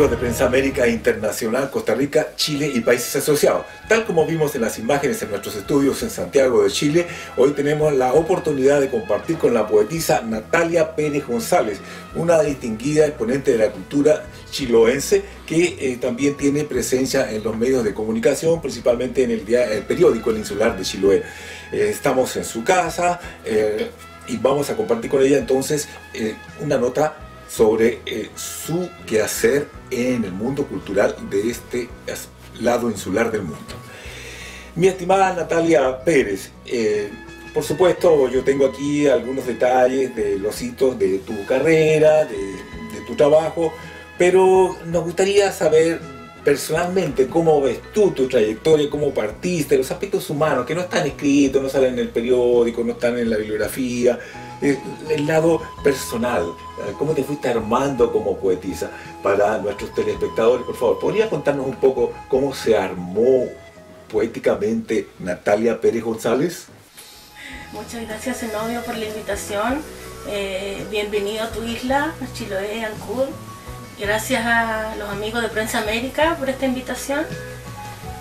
Amigos de Prensa América Internacional, Costa Rica, Chile y países asociados? Tal como vimos en las imágenes en nuestros estudios en Santiago de Chile, hoy tenemos la oportunidad de compartir con la poetisa Natalia Pérez González, una distinguida exponente de la cultura chiloense que eh, también tiene presencia en los medios de comunicación, principalmente en el, dia- el periódico El Insular de Chiloé. Eh, estamos en su casa eh, y vamos a compartir con ella entonces eh, una nota sobre eh, su quehacer en el mundo cultural de este lado insular del mundo. Mi estimada Natalia Pérez, eh, por supuesto yo tengo aquí algunos detalles de los hitos de tu carrera, de, de tu trabajo, pero nos gustaría saber personalmente cómo ves tú tu trayectoria, cómo partiste, los aspectos humanos que no están escritos, no salen en el periódico, no están en la bibliografía, el lado personal, eh, cómo te fuiste armando como poetisa para nuestros telespectadores, por favor, ¿podrías contarnos un poco cómo se armó poéticamente Natalia Pérez González? Muchas gracias, Zenobio, por la invitación. Eh, bienvenido a tu isla, a Chiloé, Ancud. Gracias a los amigos de Prensa América por esta invitación.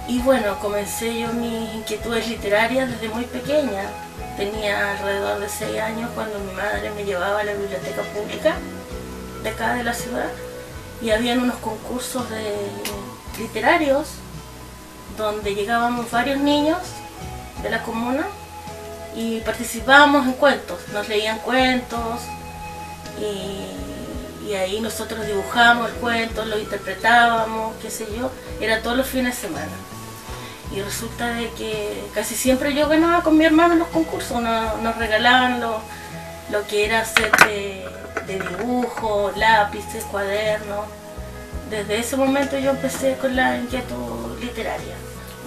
Y bueno, comencé yo mis inquietudes literarias desde muy pequeña. Tenía alrededor de 6 años cuando mi madre me llevaba a la biblioteca pública de acá de la ciudad. Y habían unos concursos literarios donde llegábamos varios niños de la comuna y participábamos en cuentos, nos leían cuentos y, y ahí nosotros dibujábamos el cuento, lo interpretábamos, qué sé yo, era todos los fines de semana. Y resulta de que casi siempre yo ganaba con mi hermano los concursos, nos, nos regalaban lo, lo que era hacer de, de dibujo, lápices, cuadernos. Desde ese momento yo empecé con la inquietud literaria.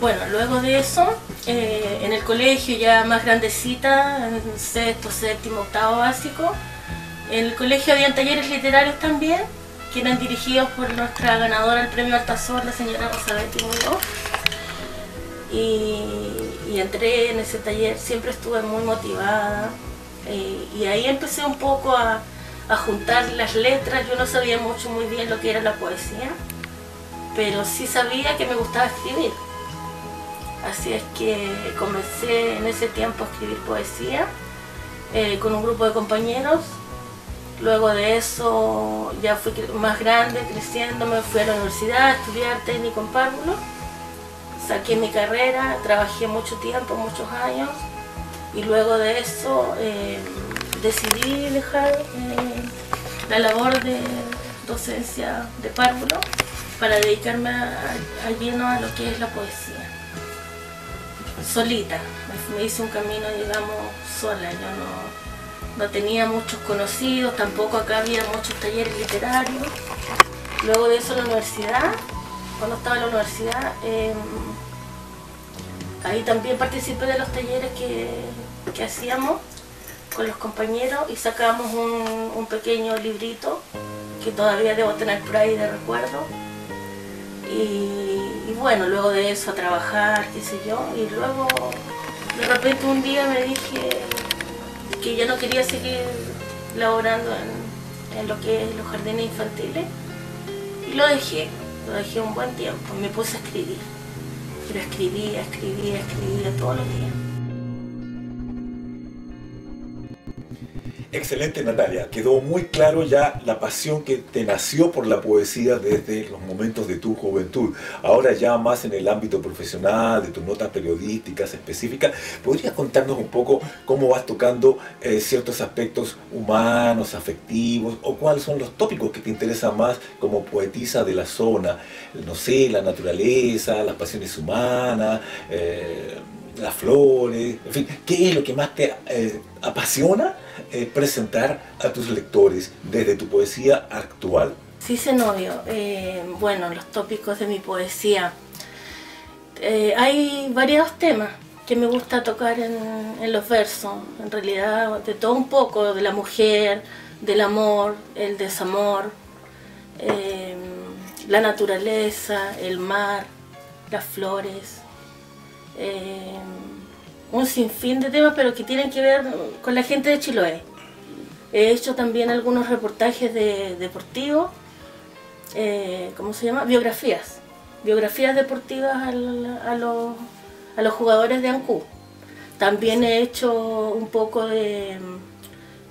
Bueno, luego de eso, eh, en el colegio ya más grandecita, en sexto, séptimo, octavo básico, en el colegio habían talleres literarios también, que eran dirigidos por nuestra ganadora del premio Altazor, la señora Rosabetti Muñoz. Y, entré en ese taller, siempre estuve muy motivada. eh, y ahí empecé un poco a, juntar las letras. Yo no sabía mucho muy bien lo que era la poesía, pero sí sabía que me gustaba escribir. Así es que comencé en ese tiempo a escribir poesía eh, con un grupo de compañeros. Luego de eso ya fui más grande, creciendo, me fui a la universidad a estudiar técnico en párvulo. Saqué mi carrera, trabajé mucho tiempo, muchos años. Y luego de eso eh, decidí dejar eh, la labor de docencia de párvulo para dedicarme a, a lleno a lo que es la poesía solita. Me- hice un camino, digamos, sola. Yo no, no tenía muchos conocidos, tampoco acá había muchos talleres literarios. Luego de eso, la universidad, cuando estaba en la universidad, eh, ahí también participé de los talleres que, que hacíamos con los compañeros y sacamos un, un pequeño librito que todavía debo tener por ahí de recuerdo. Y, y bueno, luego de eso a trabajar, qué sé yo, y luego de repente un día me dije que ya no quería seguir laborando en, en lo que es los jardines infantiles y lo dejé, lo dejé un buen tiempo, me puse a escribir, pero escribía, escribía, escribía todos los días. Excelente Natalia, quedó muy claro ya la pasión que te nació por la poesía desde los momentos de tu juventud. Ahora ya más en el ámbito profesional, de tus notas periodísticas específicas, ¿podrías contarnos un poco cómo vas tocando eh, ciertos aspectos humanos, afectivos, o cuáles son los tópicos que te interesan más como poetisa de la zona? No sé, la naturaleza, las pasiones humanas, eh, las flores, en fin, ¿qué es lo que más te eh, apasiona eh, presentar a tus lectores desde tu poesía actual? Sí, Zenobio. Eh, bueno, los tópicos de mi poesía. Eh, hay varios temas que me gusta tocar en, en los versos. En realidad, de todo un poco, de la mujer, del amor, el desamor, eh, la naturaleza, el mar, las flores. Un sinfín de temas, pero que tienen que ver con la gente de Chiloé. He hecho también algunos reportajes de deportivos, eh, ¿cómo se llama? Biografías. Biografías deportivas a, los, a los jugadores de Ancú. También he hecho un poco de,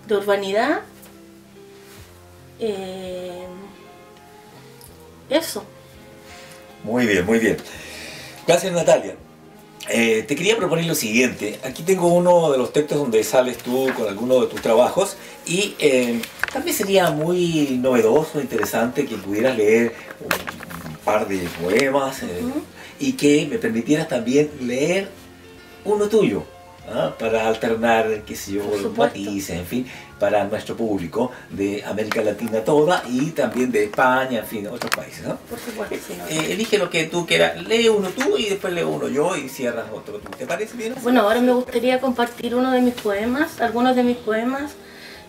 de urbanidad. Eh, eso. Muy bien, muy bien. Gracias Natalia. Eh, te quería proponer lo siguiente. Aquí tengo uno de los textos donde sales tú con alguno de tus trabajos y eh, también sería muy novedoso, interesante que pudieras leer un, un par de poemas. eh, y que me permitieras también leer uno tuyo, ¿ah? para alternar, qué sé yo, los matices, en fin, para nuestro público de América Latina toda y también de España, en fin, otros países. ¿no? Por supuesto, Eh, elige lo que tú quieras, lee uno tú y después leo uno yo y cierras otro tú. ¿Te parece bien? Bueno, ahora me gustaría compartir uno de mis poemas, algunos de mis poemas,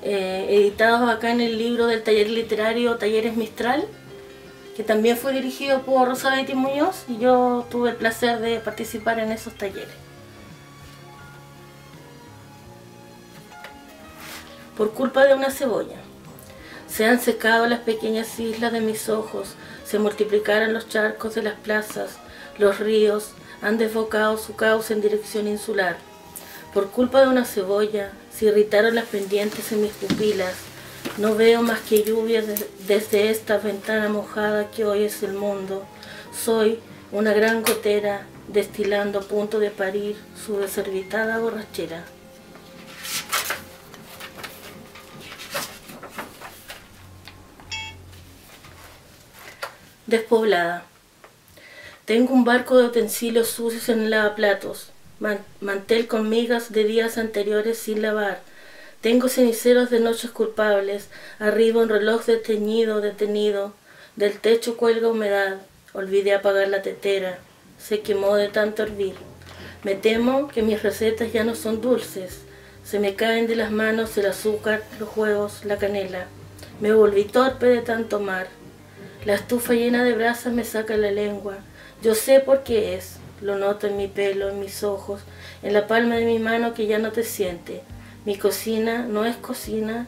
eh, editados acá en el libro del taller literario Talleres Mistral, que también fue dirigido por Rosa Betty Muñoz y yo tuve el placer de participar en esos talleres. Por culpa de una cebolla. Se han secado las pequeñas islas de mis ojos, se multiplicaron los charcos de las plazas, los ríos han desbocado su cauce en dirección insular. Por culpa de una cebolla, se irritaron las pendientes en mis pupilas. No veo más que lluvia de- desde esta ventana mojada que hoy es el mundo. Soy una gran gotera destilando a punto de parir su desorbitada borrachera. Despoblada. Tengo un barco de utensilios sucios en lavaplatos, man- mantel con migas de días anteriores sin lavar. Tengo ceniceros de noches culpables, arriba un reloj de teñido detenido, del techo cuelga humedad, olvidé apagar la tetera, se quemó de tanto hervir. Me temo que mis recetas ya no son dulces, se me caen de las manos el azúcar, los huevos, la canela. Me volví torpe de tanto mar. La estufa llena de brasas me saca la lengua. Yo sé por qué es. Lo noto en mi pelo, en mis ojos, en la palma de mi mano que ya no te siente. Mi cocina no es cocina,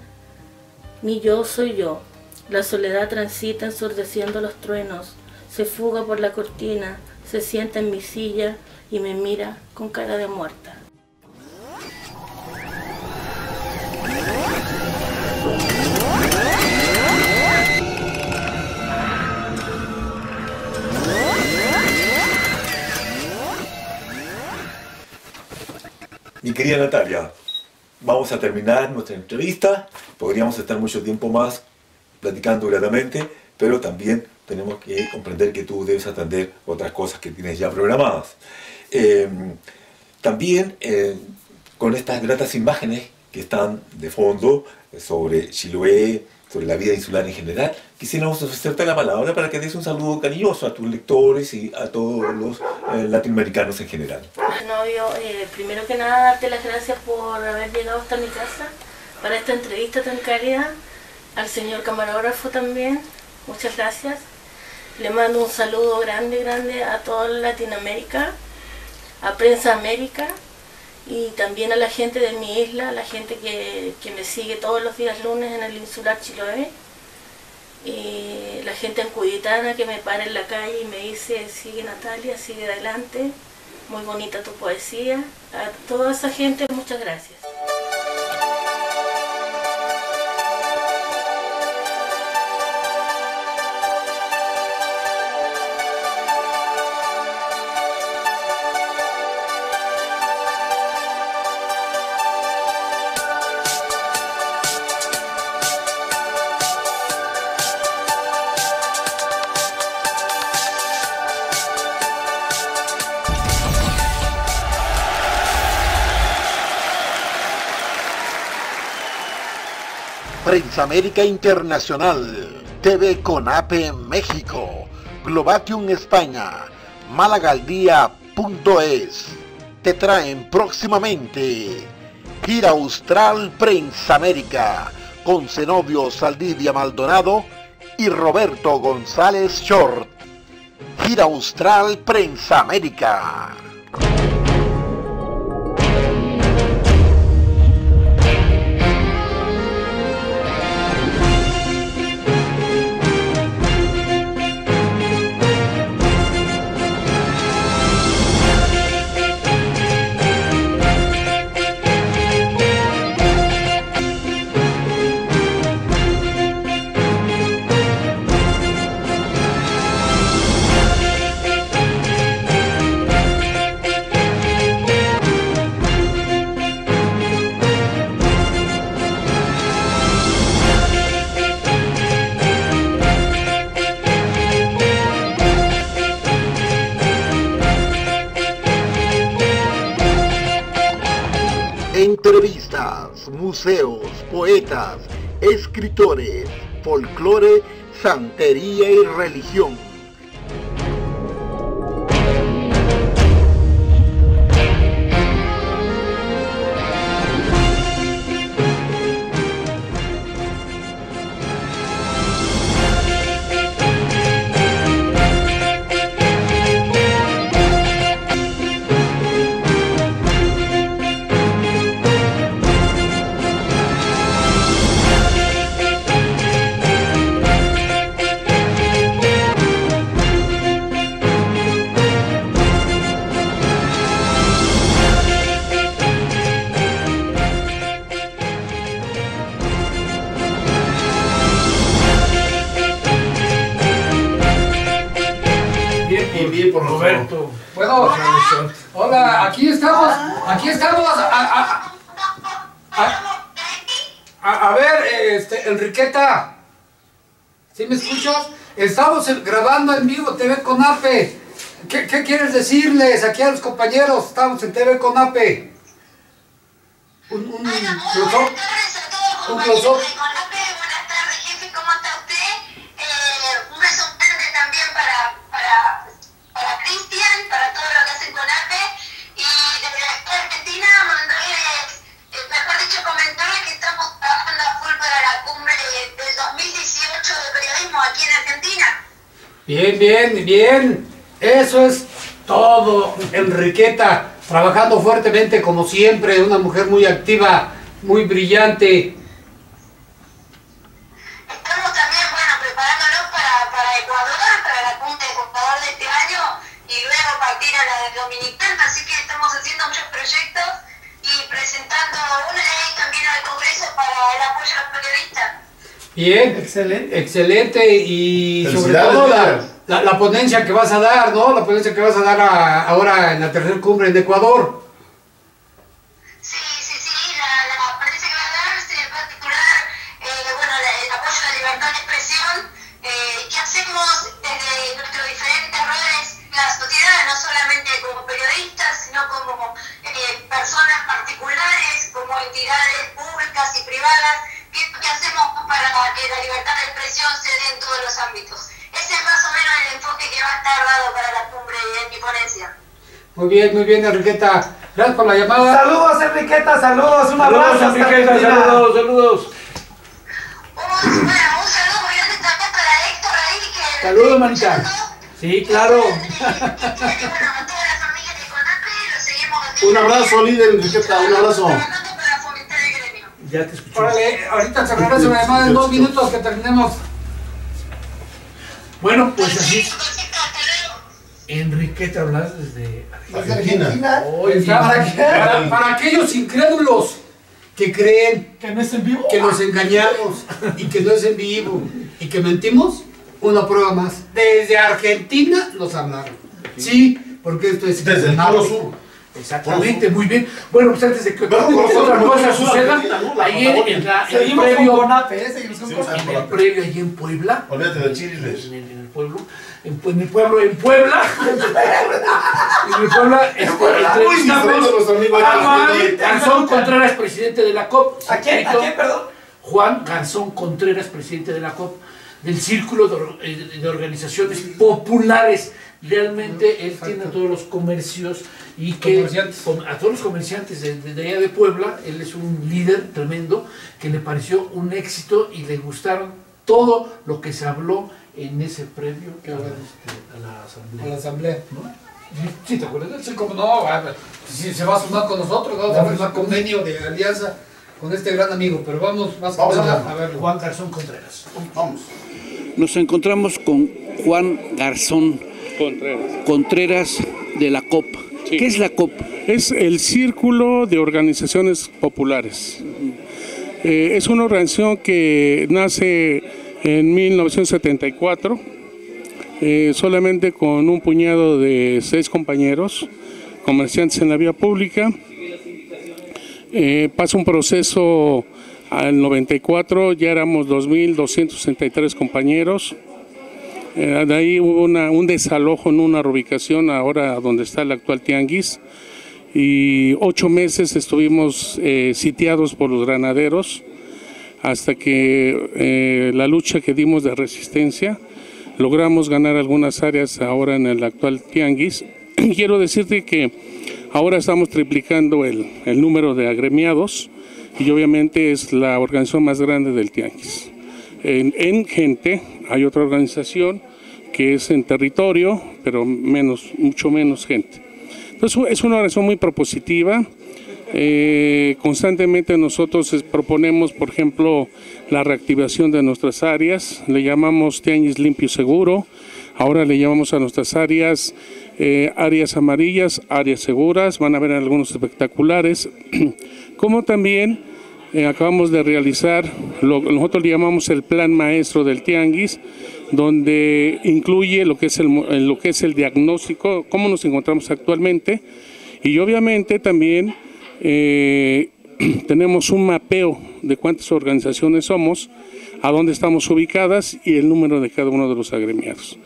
ni yo soy yo. La soledad transita ensordeciendo los truenos, se fuga por la cortina, se sienta en mi silla y me mira con cara de muerta. Mi querida Natalia, vamos a terminar nuestra entrevista. Podríamos estar mucho tiempo más platicando gratamente, pero también tenemos que comprender que tú debes atender otras cosas que tienes ya programadas. Eh, también eh, con estas gratas imágenes que están de fondo eh, sobre Chiloé, sobre la vida insular en general, quisiéramos ofrecerte la palabra para que des un saludo cariñoso a tus lectores y a todos los eh, latinoamericanos en general. Novio, eh, primero que nada darte las gracias por haber llegado hasta mi casa para esta entrevista tan cálida. Al señor camarógrafo también, muchas gracias. Le mando un saludo grande, grande a toda Latinoamérica, a Prensa América y también a la gente de mi isla, a la gente que, que me sigue todos los días lunes en el insular Chiloé. Y la gente en Cuyitana que me para en la calle y me dice, sigue Natalia, sigue adelante, muy bonita tu poesía. A toda esa gente, muchas gracias. América Internacional, TV Conape México, Globatium España, Malagaldía.es. Te traen próximamente Gira Austral Prensa América con Zenobio Saldivia Maldonado y Roberto González Short. Gira Austral Prensa América. Entrevistas, museos, poetas, escritores, folclore, santería y religión. Estamos grabando en vivo TV con APE. ¿Qué, qué quieres decirles aquí a los compañeros? Estamos en TV con APE. Un, un close-up. Un close-up. un dicho, comentarles que estamos trabajando a full para la cumbre del 2018 de periodismo aquí en Argentina. Bien, bien, bien. Eso es todo, Enriqueta. Trabajando fuertemente como siempre, una mujer muy activa, muy brillante. Estamos también, bueno, preparándonos para, para Ecuador, para la cumbre de Ecuador de este año y luego partir a la de Dominicana, así que estamos haciendo muchos proyectos y presentando una ley también al Congreso para el apoyo a los periodistas. Bien, excelente. Excelente y sobre todo la, la- la ponencia que vas a dar, ¿no? La ponencia que vas a dar a- ahora en la tercera cumbre en Ecuador. Privadas, qué que hacemos para que la libertad de expresión se dé en todos los ámbitos. Ese es más o menos el enfoque que va a estar dado para la cumbre en mi ponencia. Muy bien, muy bien, Enriqueta. Gracias por la llamada. Saludos, Enriqueta, saludos, un abrazo. Saludos, hasta Enriqueta, saludos, saludos. Saludos, manita. Sí, claro. Un abrazo, líder Enriqueta, un abrazo. Ya te escuché. Órale, ahorita se regresa una llamada en dos minutos que terminemos. Bueno, pues así. Enriqueta, hablas desde Argentina. Oye, para, para- para aquellos incrédulos que creen que no es en vivo, que nos engañamos y que no es en vivo y que mentimos, una prueba más. Desde Argentina nos hablaron. Sí, porque esto es Desde el Polo Sur. Exactamente, muy bien. Bueno, pues antes de que otra cosa suceda, ahí en, la- en el previo, con en el previo allí en Puebla, Olvídate del Chile. en el, en el pueblo, en, en el pueblo, en Puebla, *laughs* en el Puebla, este, mi Juan. Garzón Contreras, presidente de la COP. ¿A quién? ¿A Suscrito. quién, perdón? Juan Garzón Contreras, presidente de la COP, del Círculo de, eh, de Organizaciones Populares. Realmente él tiene a todos los comercios y que a todos los comerciantes de, de allá de Puebla, él es un líder tremendo que le pareció un éxito y le gustaron todo lo que se habló en ese previo a, la- a la A asamblea. la asamblea. ¿Sí te acuerdas? Sí, como no, si se va a sumar con nosotros, vamos a firmar convenio de alianza con este gran amigo, pero vamos más que Vamos a nada verlo. a verlo. Juan Garzón Contreras. Vamos. Nos encontramos con Juan Garzón Contreras, de la COP. ¿Qué es la COP? Es el Círculo de Organizaciones Populares. Eh, es una organización que nace en 1974, eh, solamente con un puñado de seis compañeros, comerciantes en la vía pública. Eh, pasa un proceso al 94, ya éramos 2.263 compañeros. Eh, de ahí hubo un desalojo en una reubicación, ahora donde está el actual Tianguis. y ocho meses estuvimos eh, sitiados por los granaderos hasta que eh, la lucha que dimos de resistencia logramos ganar algunas áreas ahora en el actual Tianguis. *clears throat* Quiero decirte que ahora estamos triplicando el número de agremiados y obviamente es la organización más grande del Tianguis. En, en gente hay otra organización que es en territorio, pero menos, mucho menos gente. Entonces es una organización muy propositiva. Eh, constantemente nosotros proponemos, por ejemplo, la reactivación de nuestras áreas. Le llamamos Tianguis Limpio Seguro. Ahora le llamamos a nuestras áreas eh, áreas amarillas, áreas seguras. Van a ver algunos espectaculares. *clears throat* Como también eh, acabamos de realizar lo que nosotros le llamamos el plan maestro del Tianguis, donde incluye lo que es el, eh, lo que es el diagnóstico, cómo nos encontramos actualmente, y obviamente también eh, *clears throat* tenemos un mapeo de cuántas organizaciones somos, a dónde estamos ubicadas y el número de cada uno de los agremiados.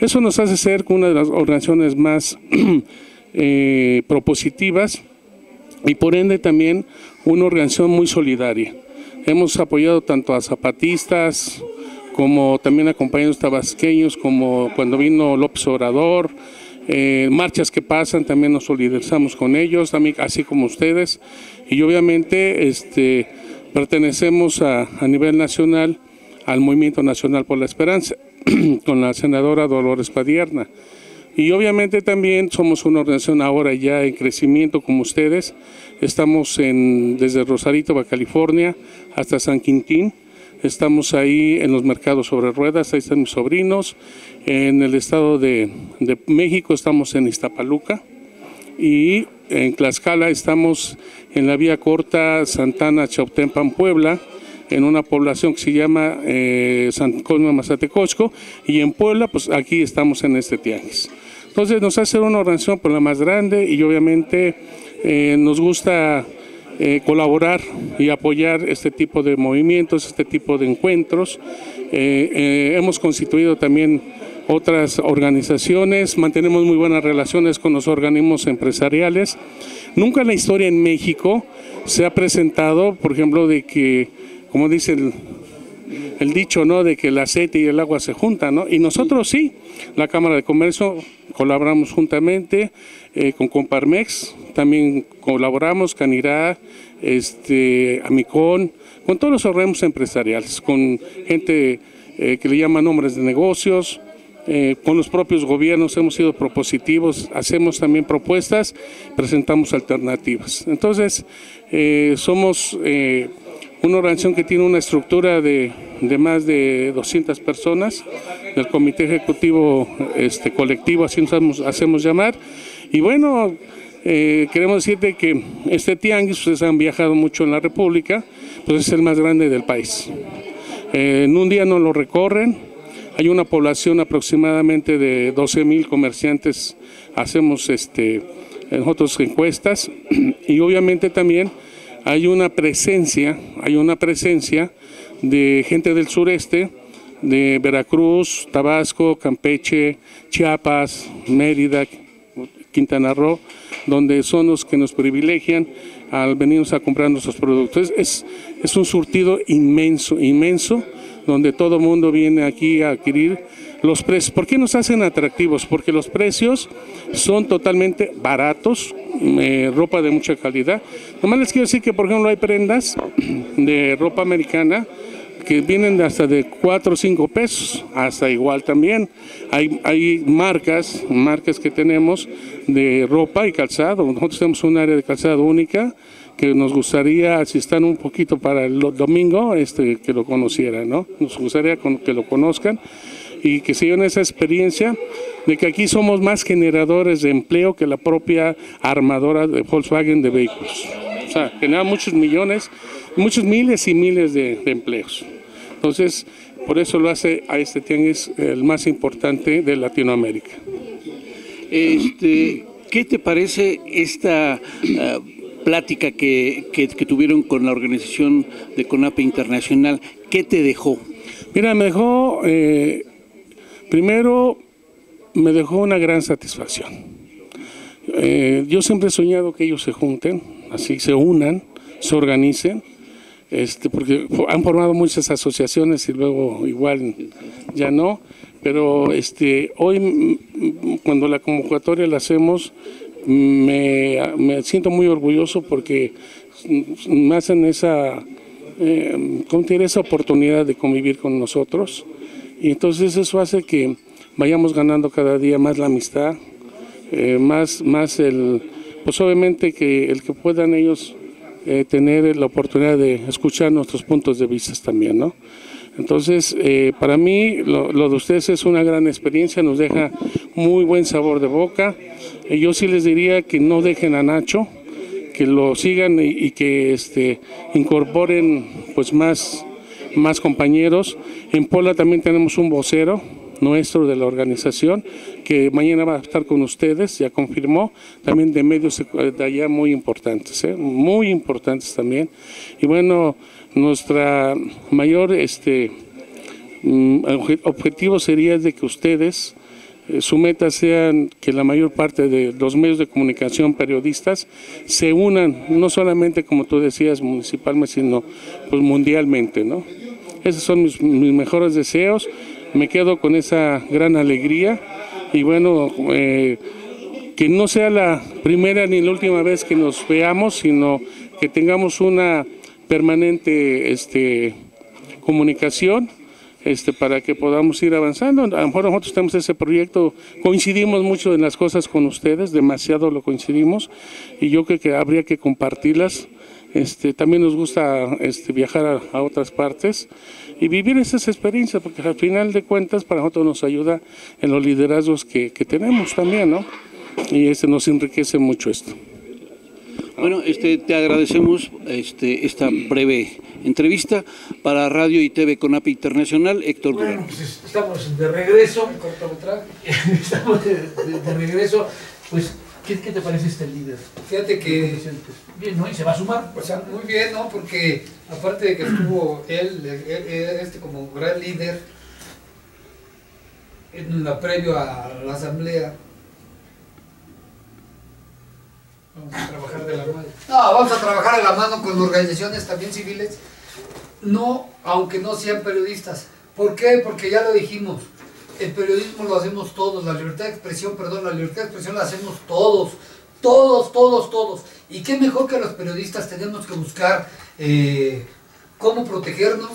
Eso nos hace ser una de las organizaciones más *clears throat* propositivas y por ende también una organización muy solidaria. Hemos apoyado tanto a zapatistas como también a compañeros tabasqueños, como cuando vino López Obrador, eh, marchas que pasan, también nos solidarizamos con ellos, así como ustedes. Y obviamente este, pertenecemos a, a nivel nacional al Movimiento Nacional por la Esperanza, *clears throat* con la senadora Dolores Padierna. Y obviamente también somos una organización ahora ya en crecimiento como ustedes. Estamos en, desde Rosarito, Baja California, hasta San Quintín. Estamos ahí en los mercados sobre ruedas, ahí están mis sobrinos. En el estado de, de México estamos en Iztapaluca. Y en Tlaxcala estamos en la vía corta Santana, Chautempan, Puebla en una población que se llama eh, San Cosme Mazatecosco y en Puebla, pues aquí estamos en este tianguis. Entonces nos hace una organización por la más grande y obviamente eh, nos gusta eh, colaborar y apoyar este tipo de movimientos, este tipo de encuentros. Eh, hemos constituido también otras organizaciones, mantenemos muy buenas relaciones con los organismos empresariales. Nunca en la historia en México se ha presentado, por ejemplo, de que, como dice el, el dicho, ¿no? De que el aceite y el agua se juntan, ¿no? Y nosotros sí, la Cámara de Comercio colaboramos juntamente eh, con Comparmex, también colaboramos Canirá, este, Amicón, con todos los organismos empresariales, con gente eh, que le llaman hombres de negocios, eh, con los propios gobiernos hemos sido propositivos, hacemos también propuestas, presentamos alternativas. Entonces, somos una organización que tiene una estructura de, de más de 200 personas, del comité ejecutivo este, colectivo, así nos hacemos, llamar. Y bueno, eh, queremos decirte que este tianguis, ustedes han viajado mucho en la República, pues es el más grande del país. Eh, en un día no lo recorren, hay una población aproximadamente de 12 mil comerciantes, hacemos este, nosotros encuestas *clears throat* y obviamente también hay una presencia, hay una presencia de gente del sureste, de Veracruz, Tabasco, Campeche, Chiapas, Mérida, Quintana Roo, donde son los que nos privilegian al venirnos a comprar nuestros productos. Es, es un surtido inmenso, inmenso, donde todo mundo viene aquí a adquirir los precios. ¿Por qué nos hacen atractivos? Porque los precios son totalmente baratos, eh, ropa de mucha calidad. Nomás les quiero decir que, por ejemplo, hay prendas de ropa americana que vienen de hasta de 4 o 5 pesos, hasta igual también. Hay, hay marcas, marcas que tenemos de ropa y calzado. Nosotros tenemos un área de calzado única que nos gustaría, si están un poquito para el domingo, este, que lo conocieran, ¿no? Nos gustaría que lo conozcan y que se lleven esa experiencia de que aquí somos más generadores de empleo que la propia armadora de Volkswagen de vehículos. O sea, genera muchos millones, muchos miles y miles de, de empleos. Entonces, por eso lo hace a este tianguis el más importante de Latinoamérica. Este, ¿Qué te parece esta ah, plática que, que- que tuvieron con la organización de CONAPE Internacional? ¿Qué te dejó? Mira, me dejó, eh, primero, me dejó una gran satisfacción. Eh, yo siempre he soñado que ellos se junten, así se unan, se organicen, este, porque han formado muchas asociaciones y luego igual ya no, pero este, hoy cuando la convocatoria la hacemos me, me siento muy orgulloso porque me hacen esa, eh, esa oportunidad de convivir con nosotros y entonces eso hace que vayamos ganando cada día más la amistad, eh, más, más el, pues obviamente que el que puedan ellos eh, tener la oportunidad de escuchar nuestros puntos de vista también, ¿no? Entonces, eh, para mí lo, de ustedes es una gran experiencia, nos deja muy buen sabor de boca. yo sí les diría que no dejen a Nacho, que lo sigan y, y que este, incorporen pues más, más compañeros. En Pola también tenemos un vocero, nuestro de la organización, que mañana va a estar con ustedes, ya confirmó, también de medios de allá muy importantes, ¿eh? muy importantes también. Y bueno, nuestra mayor este, mm, objetivo sería de que ustedes, su meta sean que la mayor parte de los medios de comunicación periodistas se unan, no solamente como tú decías municipalmente, sino pues mundialmente, ¿no? Esos son mis mejores deseos. Me quedo con esa gran alegría. Y bueno, eh, que no sea la primera ni la última vez que nos veamos, sino que tengamos una permanente este, comunicación este, para que podamos ir avanzando. A lo mejor nosotros tenemos ese proyecto, coincidimos mucho en las cosas con ustedes, demasiado lo coincidimos, y yo creo que habría que compartirlas. Este, también nos gusta este, viajar a otras partes y vivir esas experiencias, porque al final de cuentas para nosotros nos ayuda en los liderazgos que, tenemos también, ¿no? Y este nos enriquece mucho esto. Bueno, este, te agradecemos este, esta breve entrevista para Radio y TV Conapi Internacional, Héctor Bueno, pues estamos de regreso. *laughs* estamos de, de regreso. Pues ¿Qué, te parece este líder? Fíjate que... Bien, ¿no? ¿Y se va a sumar? O sea, muy bien, ¿no? Porque aparte de que estuvo él, este como gran líder, en la previo a la asamblea, vamos a trabajar de la mano. No, vamos a trabajar de la mano con organizaciones también civiles, no, aunque no sean periodistas. ¿Por qué? Porque ya lo dijimos, el periodismo lo hacemos todos, la libertad de expresión, perdón, la libertad de expresión la hacemos todos, todos, todos, todos. Y qué mejor que los periodistas tenemos que buscar eh, cómo protegernos,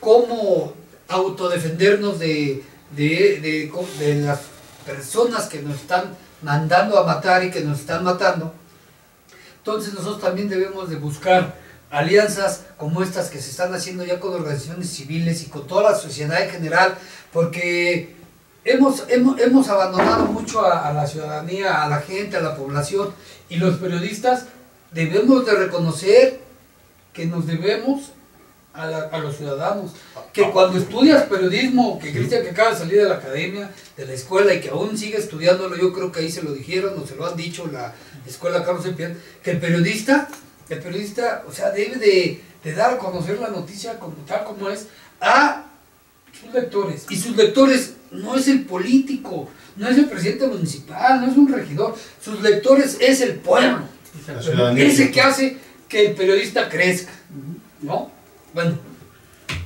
cómo autodefendernos de, de, de, las personas que nos están mandando a matar y que nos están matando. Entonces nosotros también debemos de buscar alianzas como estas que se están haciendo ya con organizaciones civiles y con toda la sociedad en general, porque hemos, hemos, abandonado mucho a, la ciudadanía, a la gente, a la población, y los periodistas debemos de reconocer que nos debemos a, los ciudadanos. Que cuando estudias periodismo, que Cristian que acaba de salir de la academia, de la escuela y que aún sigue estudiándolo, yo creo que ahí se lo dijeron o se lo han dicho la escuela Carlos Empián, que el periodista, el periodista, o sea, debe de, de dar a conocer la noticia como tal como es a sus lectores. Y sus lectores no es el político, no es el presidente municipal, no es un regidor. Sus lectores es el pueblo. Ese que hace que el periodista crezca. ¿No? Bueno,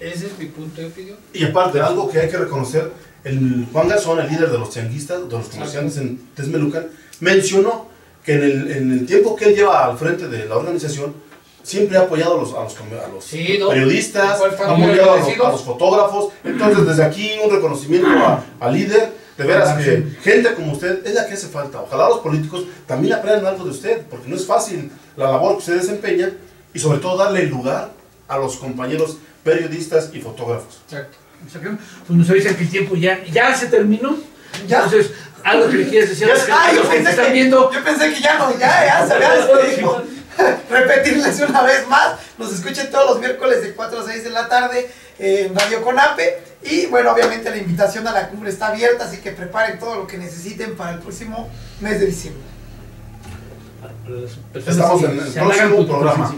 ese es mi punto de opinión. Y aparte, algo que hay que reconocer, el Juan Garzón, el líder de los tianguistas, de los comerciantes en Tesmelucan, mencionó que en el, en el tiempo que él lleva al frente de la organización, siempre ha apoyado a los, a los, periodistas, ha apoyado a los, fotógrafos. Entonces, desde aquí un reconocimiento al líder. De veras que gente como usted es la que hace falta. Ojalá los políticos también aprendan algo de usted, porque no es fácil la labor que usted desempeña y sobre todo darle lugar a los compañeros periodistas y fotógrafos. Exacto. Pues nos avisa que el tiempo ya, ya se terminó. Ya. Entonces, algo que le quieres decir a los que, están viendo. Yo pensé que ya no, ya, ya se había *laughs* despedido. *laughs* repetirles una vez más. Nos escuchen todos los miércoles de 4 a 6 de la tarde en Radio Conape. Y bueno, obviamente la invitación a la cumbre está abierta, así que preparen todo lo que necesiten para el próximo mes de diciembre. Estamos en el próximo programa.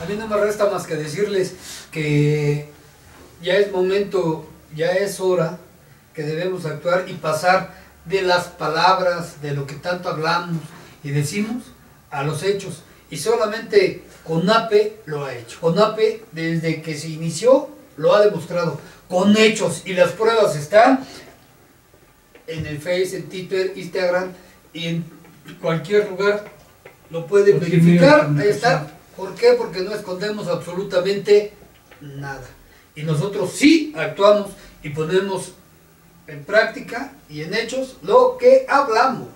A mí no me resta más que decirles que ya es momento, ya es hora que debemos actuar y pasar de las palabras, de lo que tanto hablamos y decimos, a los hechos. Y solamente CONAPE lo ha hecho. CONAPE desde que se inició lo ha demostrado con hechos y las pruebas están en el Face, en Twitter, Instagram y en cualquier lugar lo pueden verificar. Ahí está. ¿Por qué? Porque no escondemos absolutamente nada. Y nosotros sí actuamos y ponemos en práctica y en hechos lo que hablamos.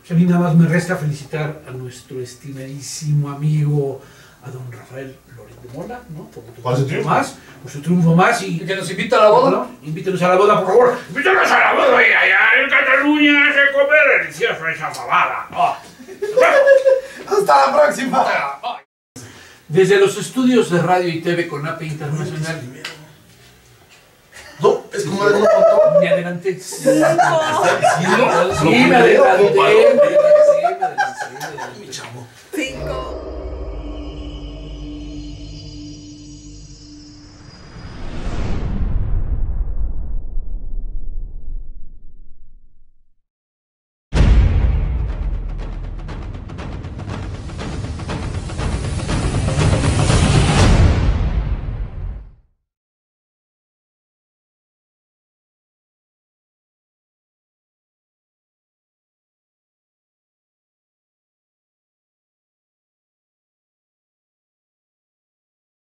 Pues a mí nada más me resta felicitar a nuestro estimadísimo amigo, a don Rafael Loret de Mola, ¿no? Por otro ¿Cuál es su triunfo triunfo? más, por su triunfo más y... Que nos invita a la boda. ¿no? Invítenos a la boda, por favor. Invítenos a la boda y allá en Cataluña se come deliciosa esa fabada. Ah. *laughs* Hasta la próxima. Desde los estudios de radio y TV con APE Internacional. No, es como algo no contó. Me adelanté. Sí, me adelanté. Sí, me adelanté. Cinco.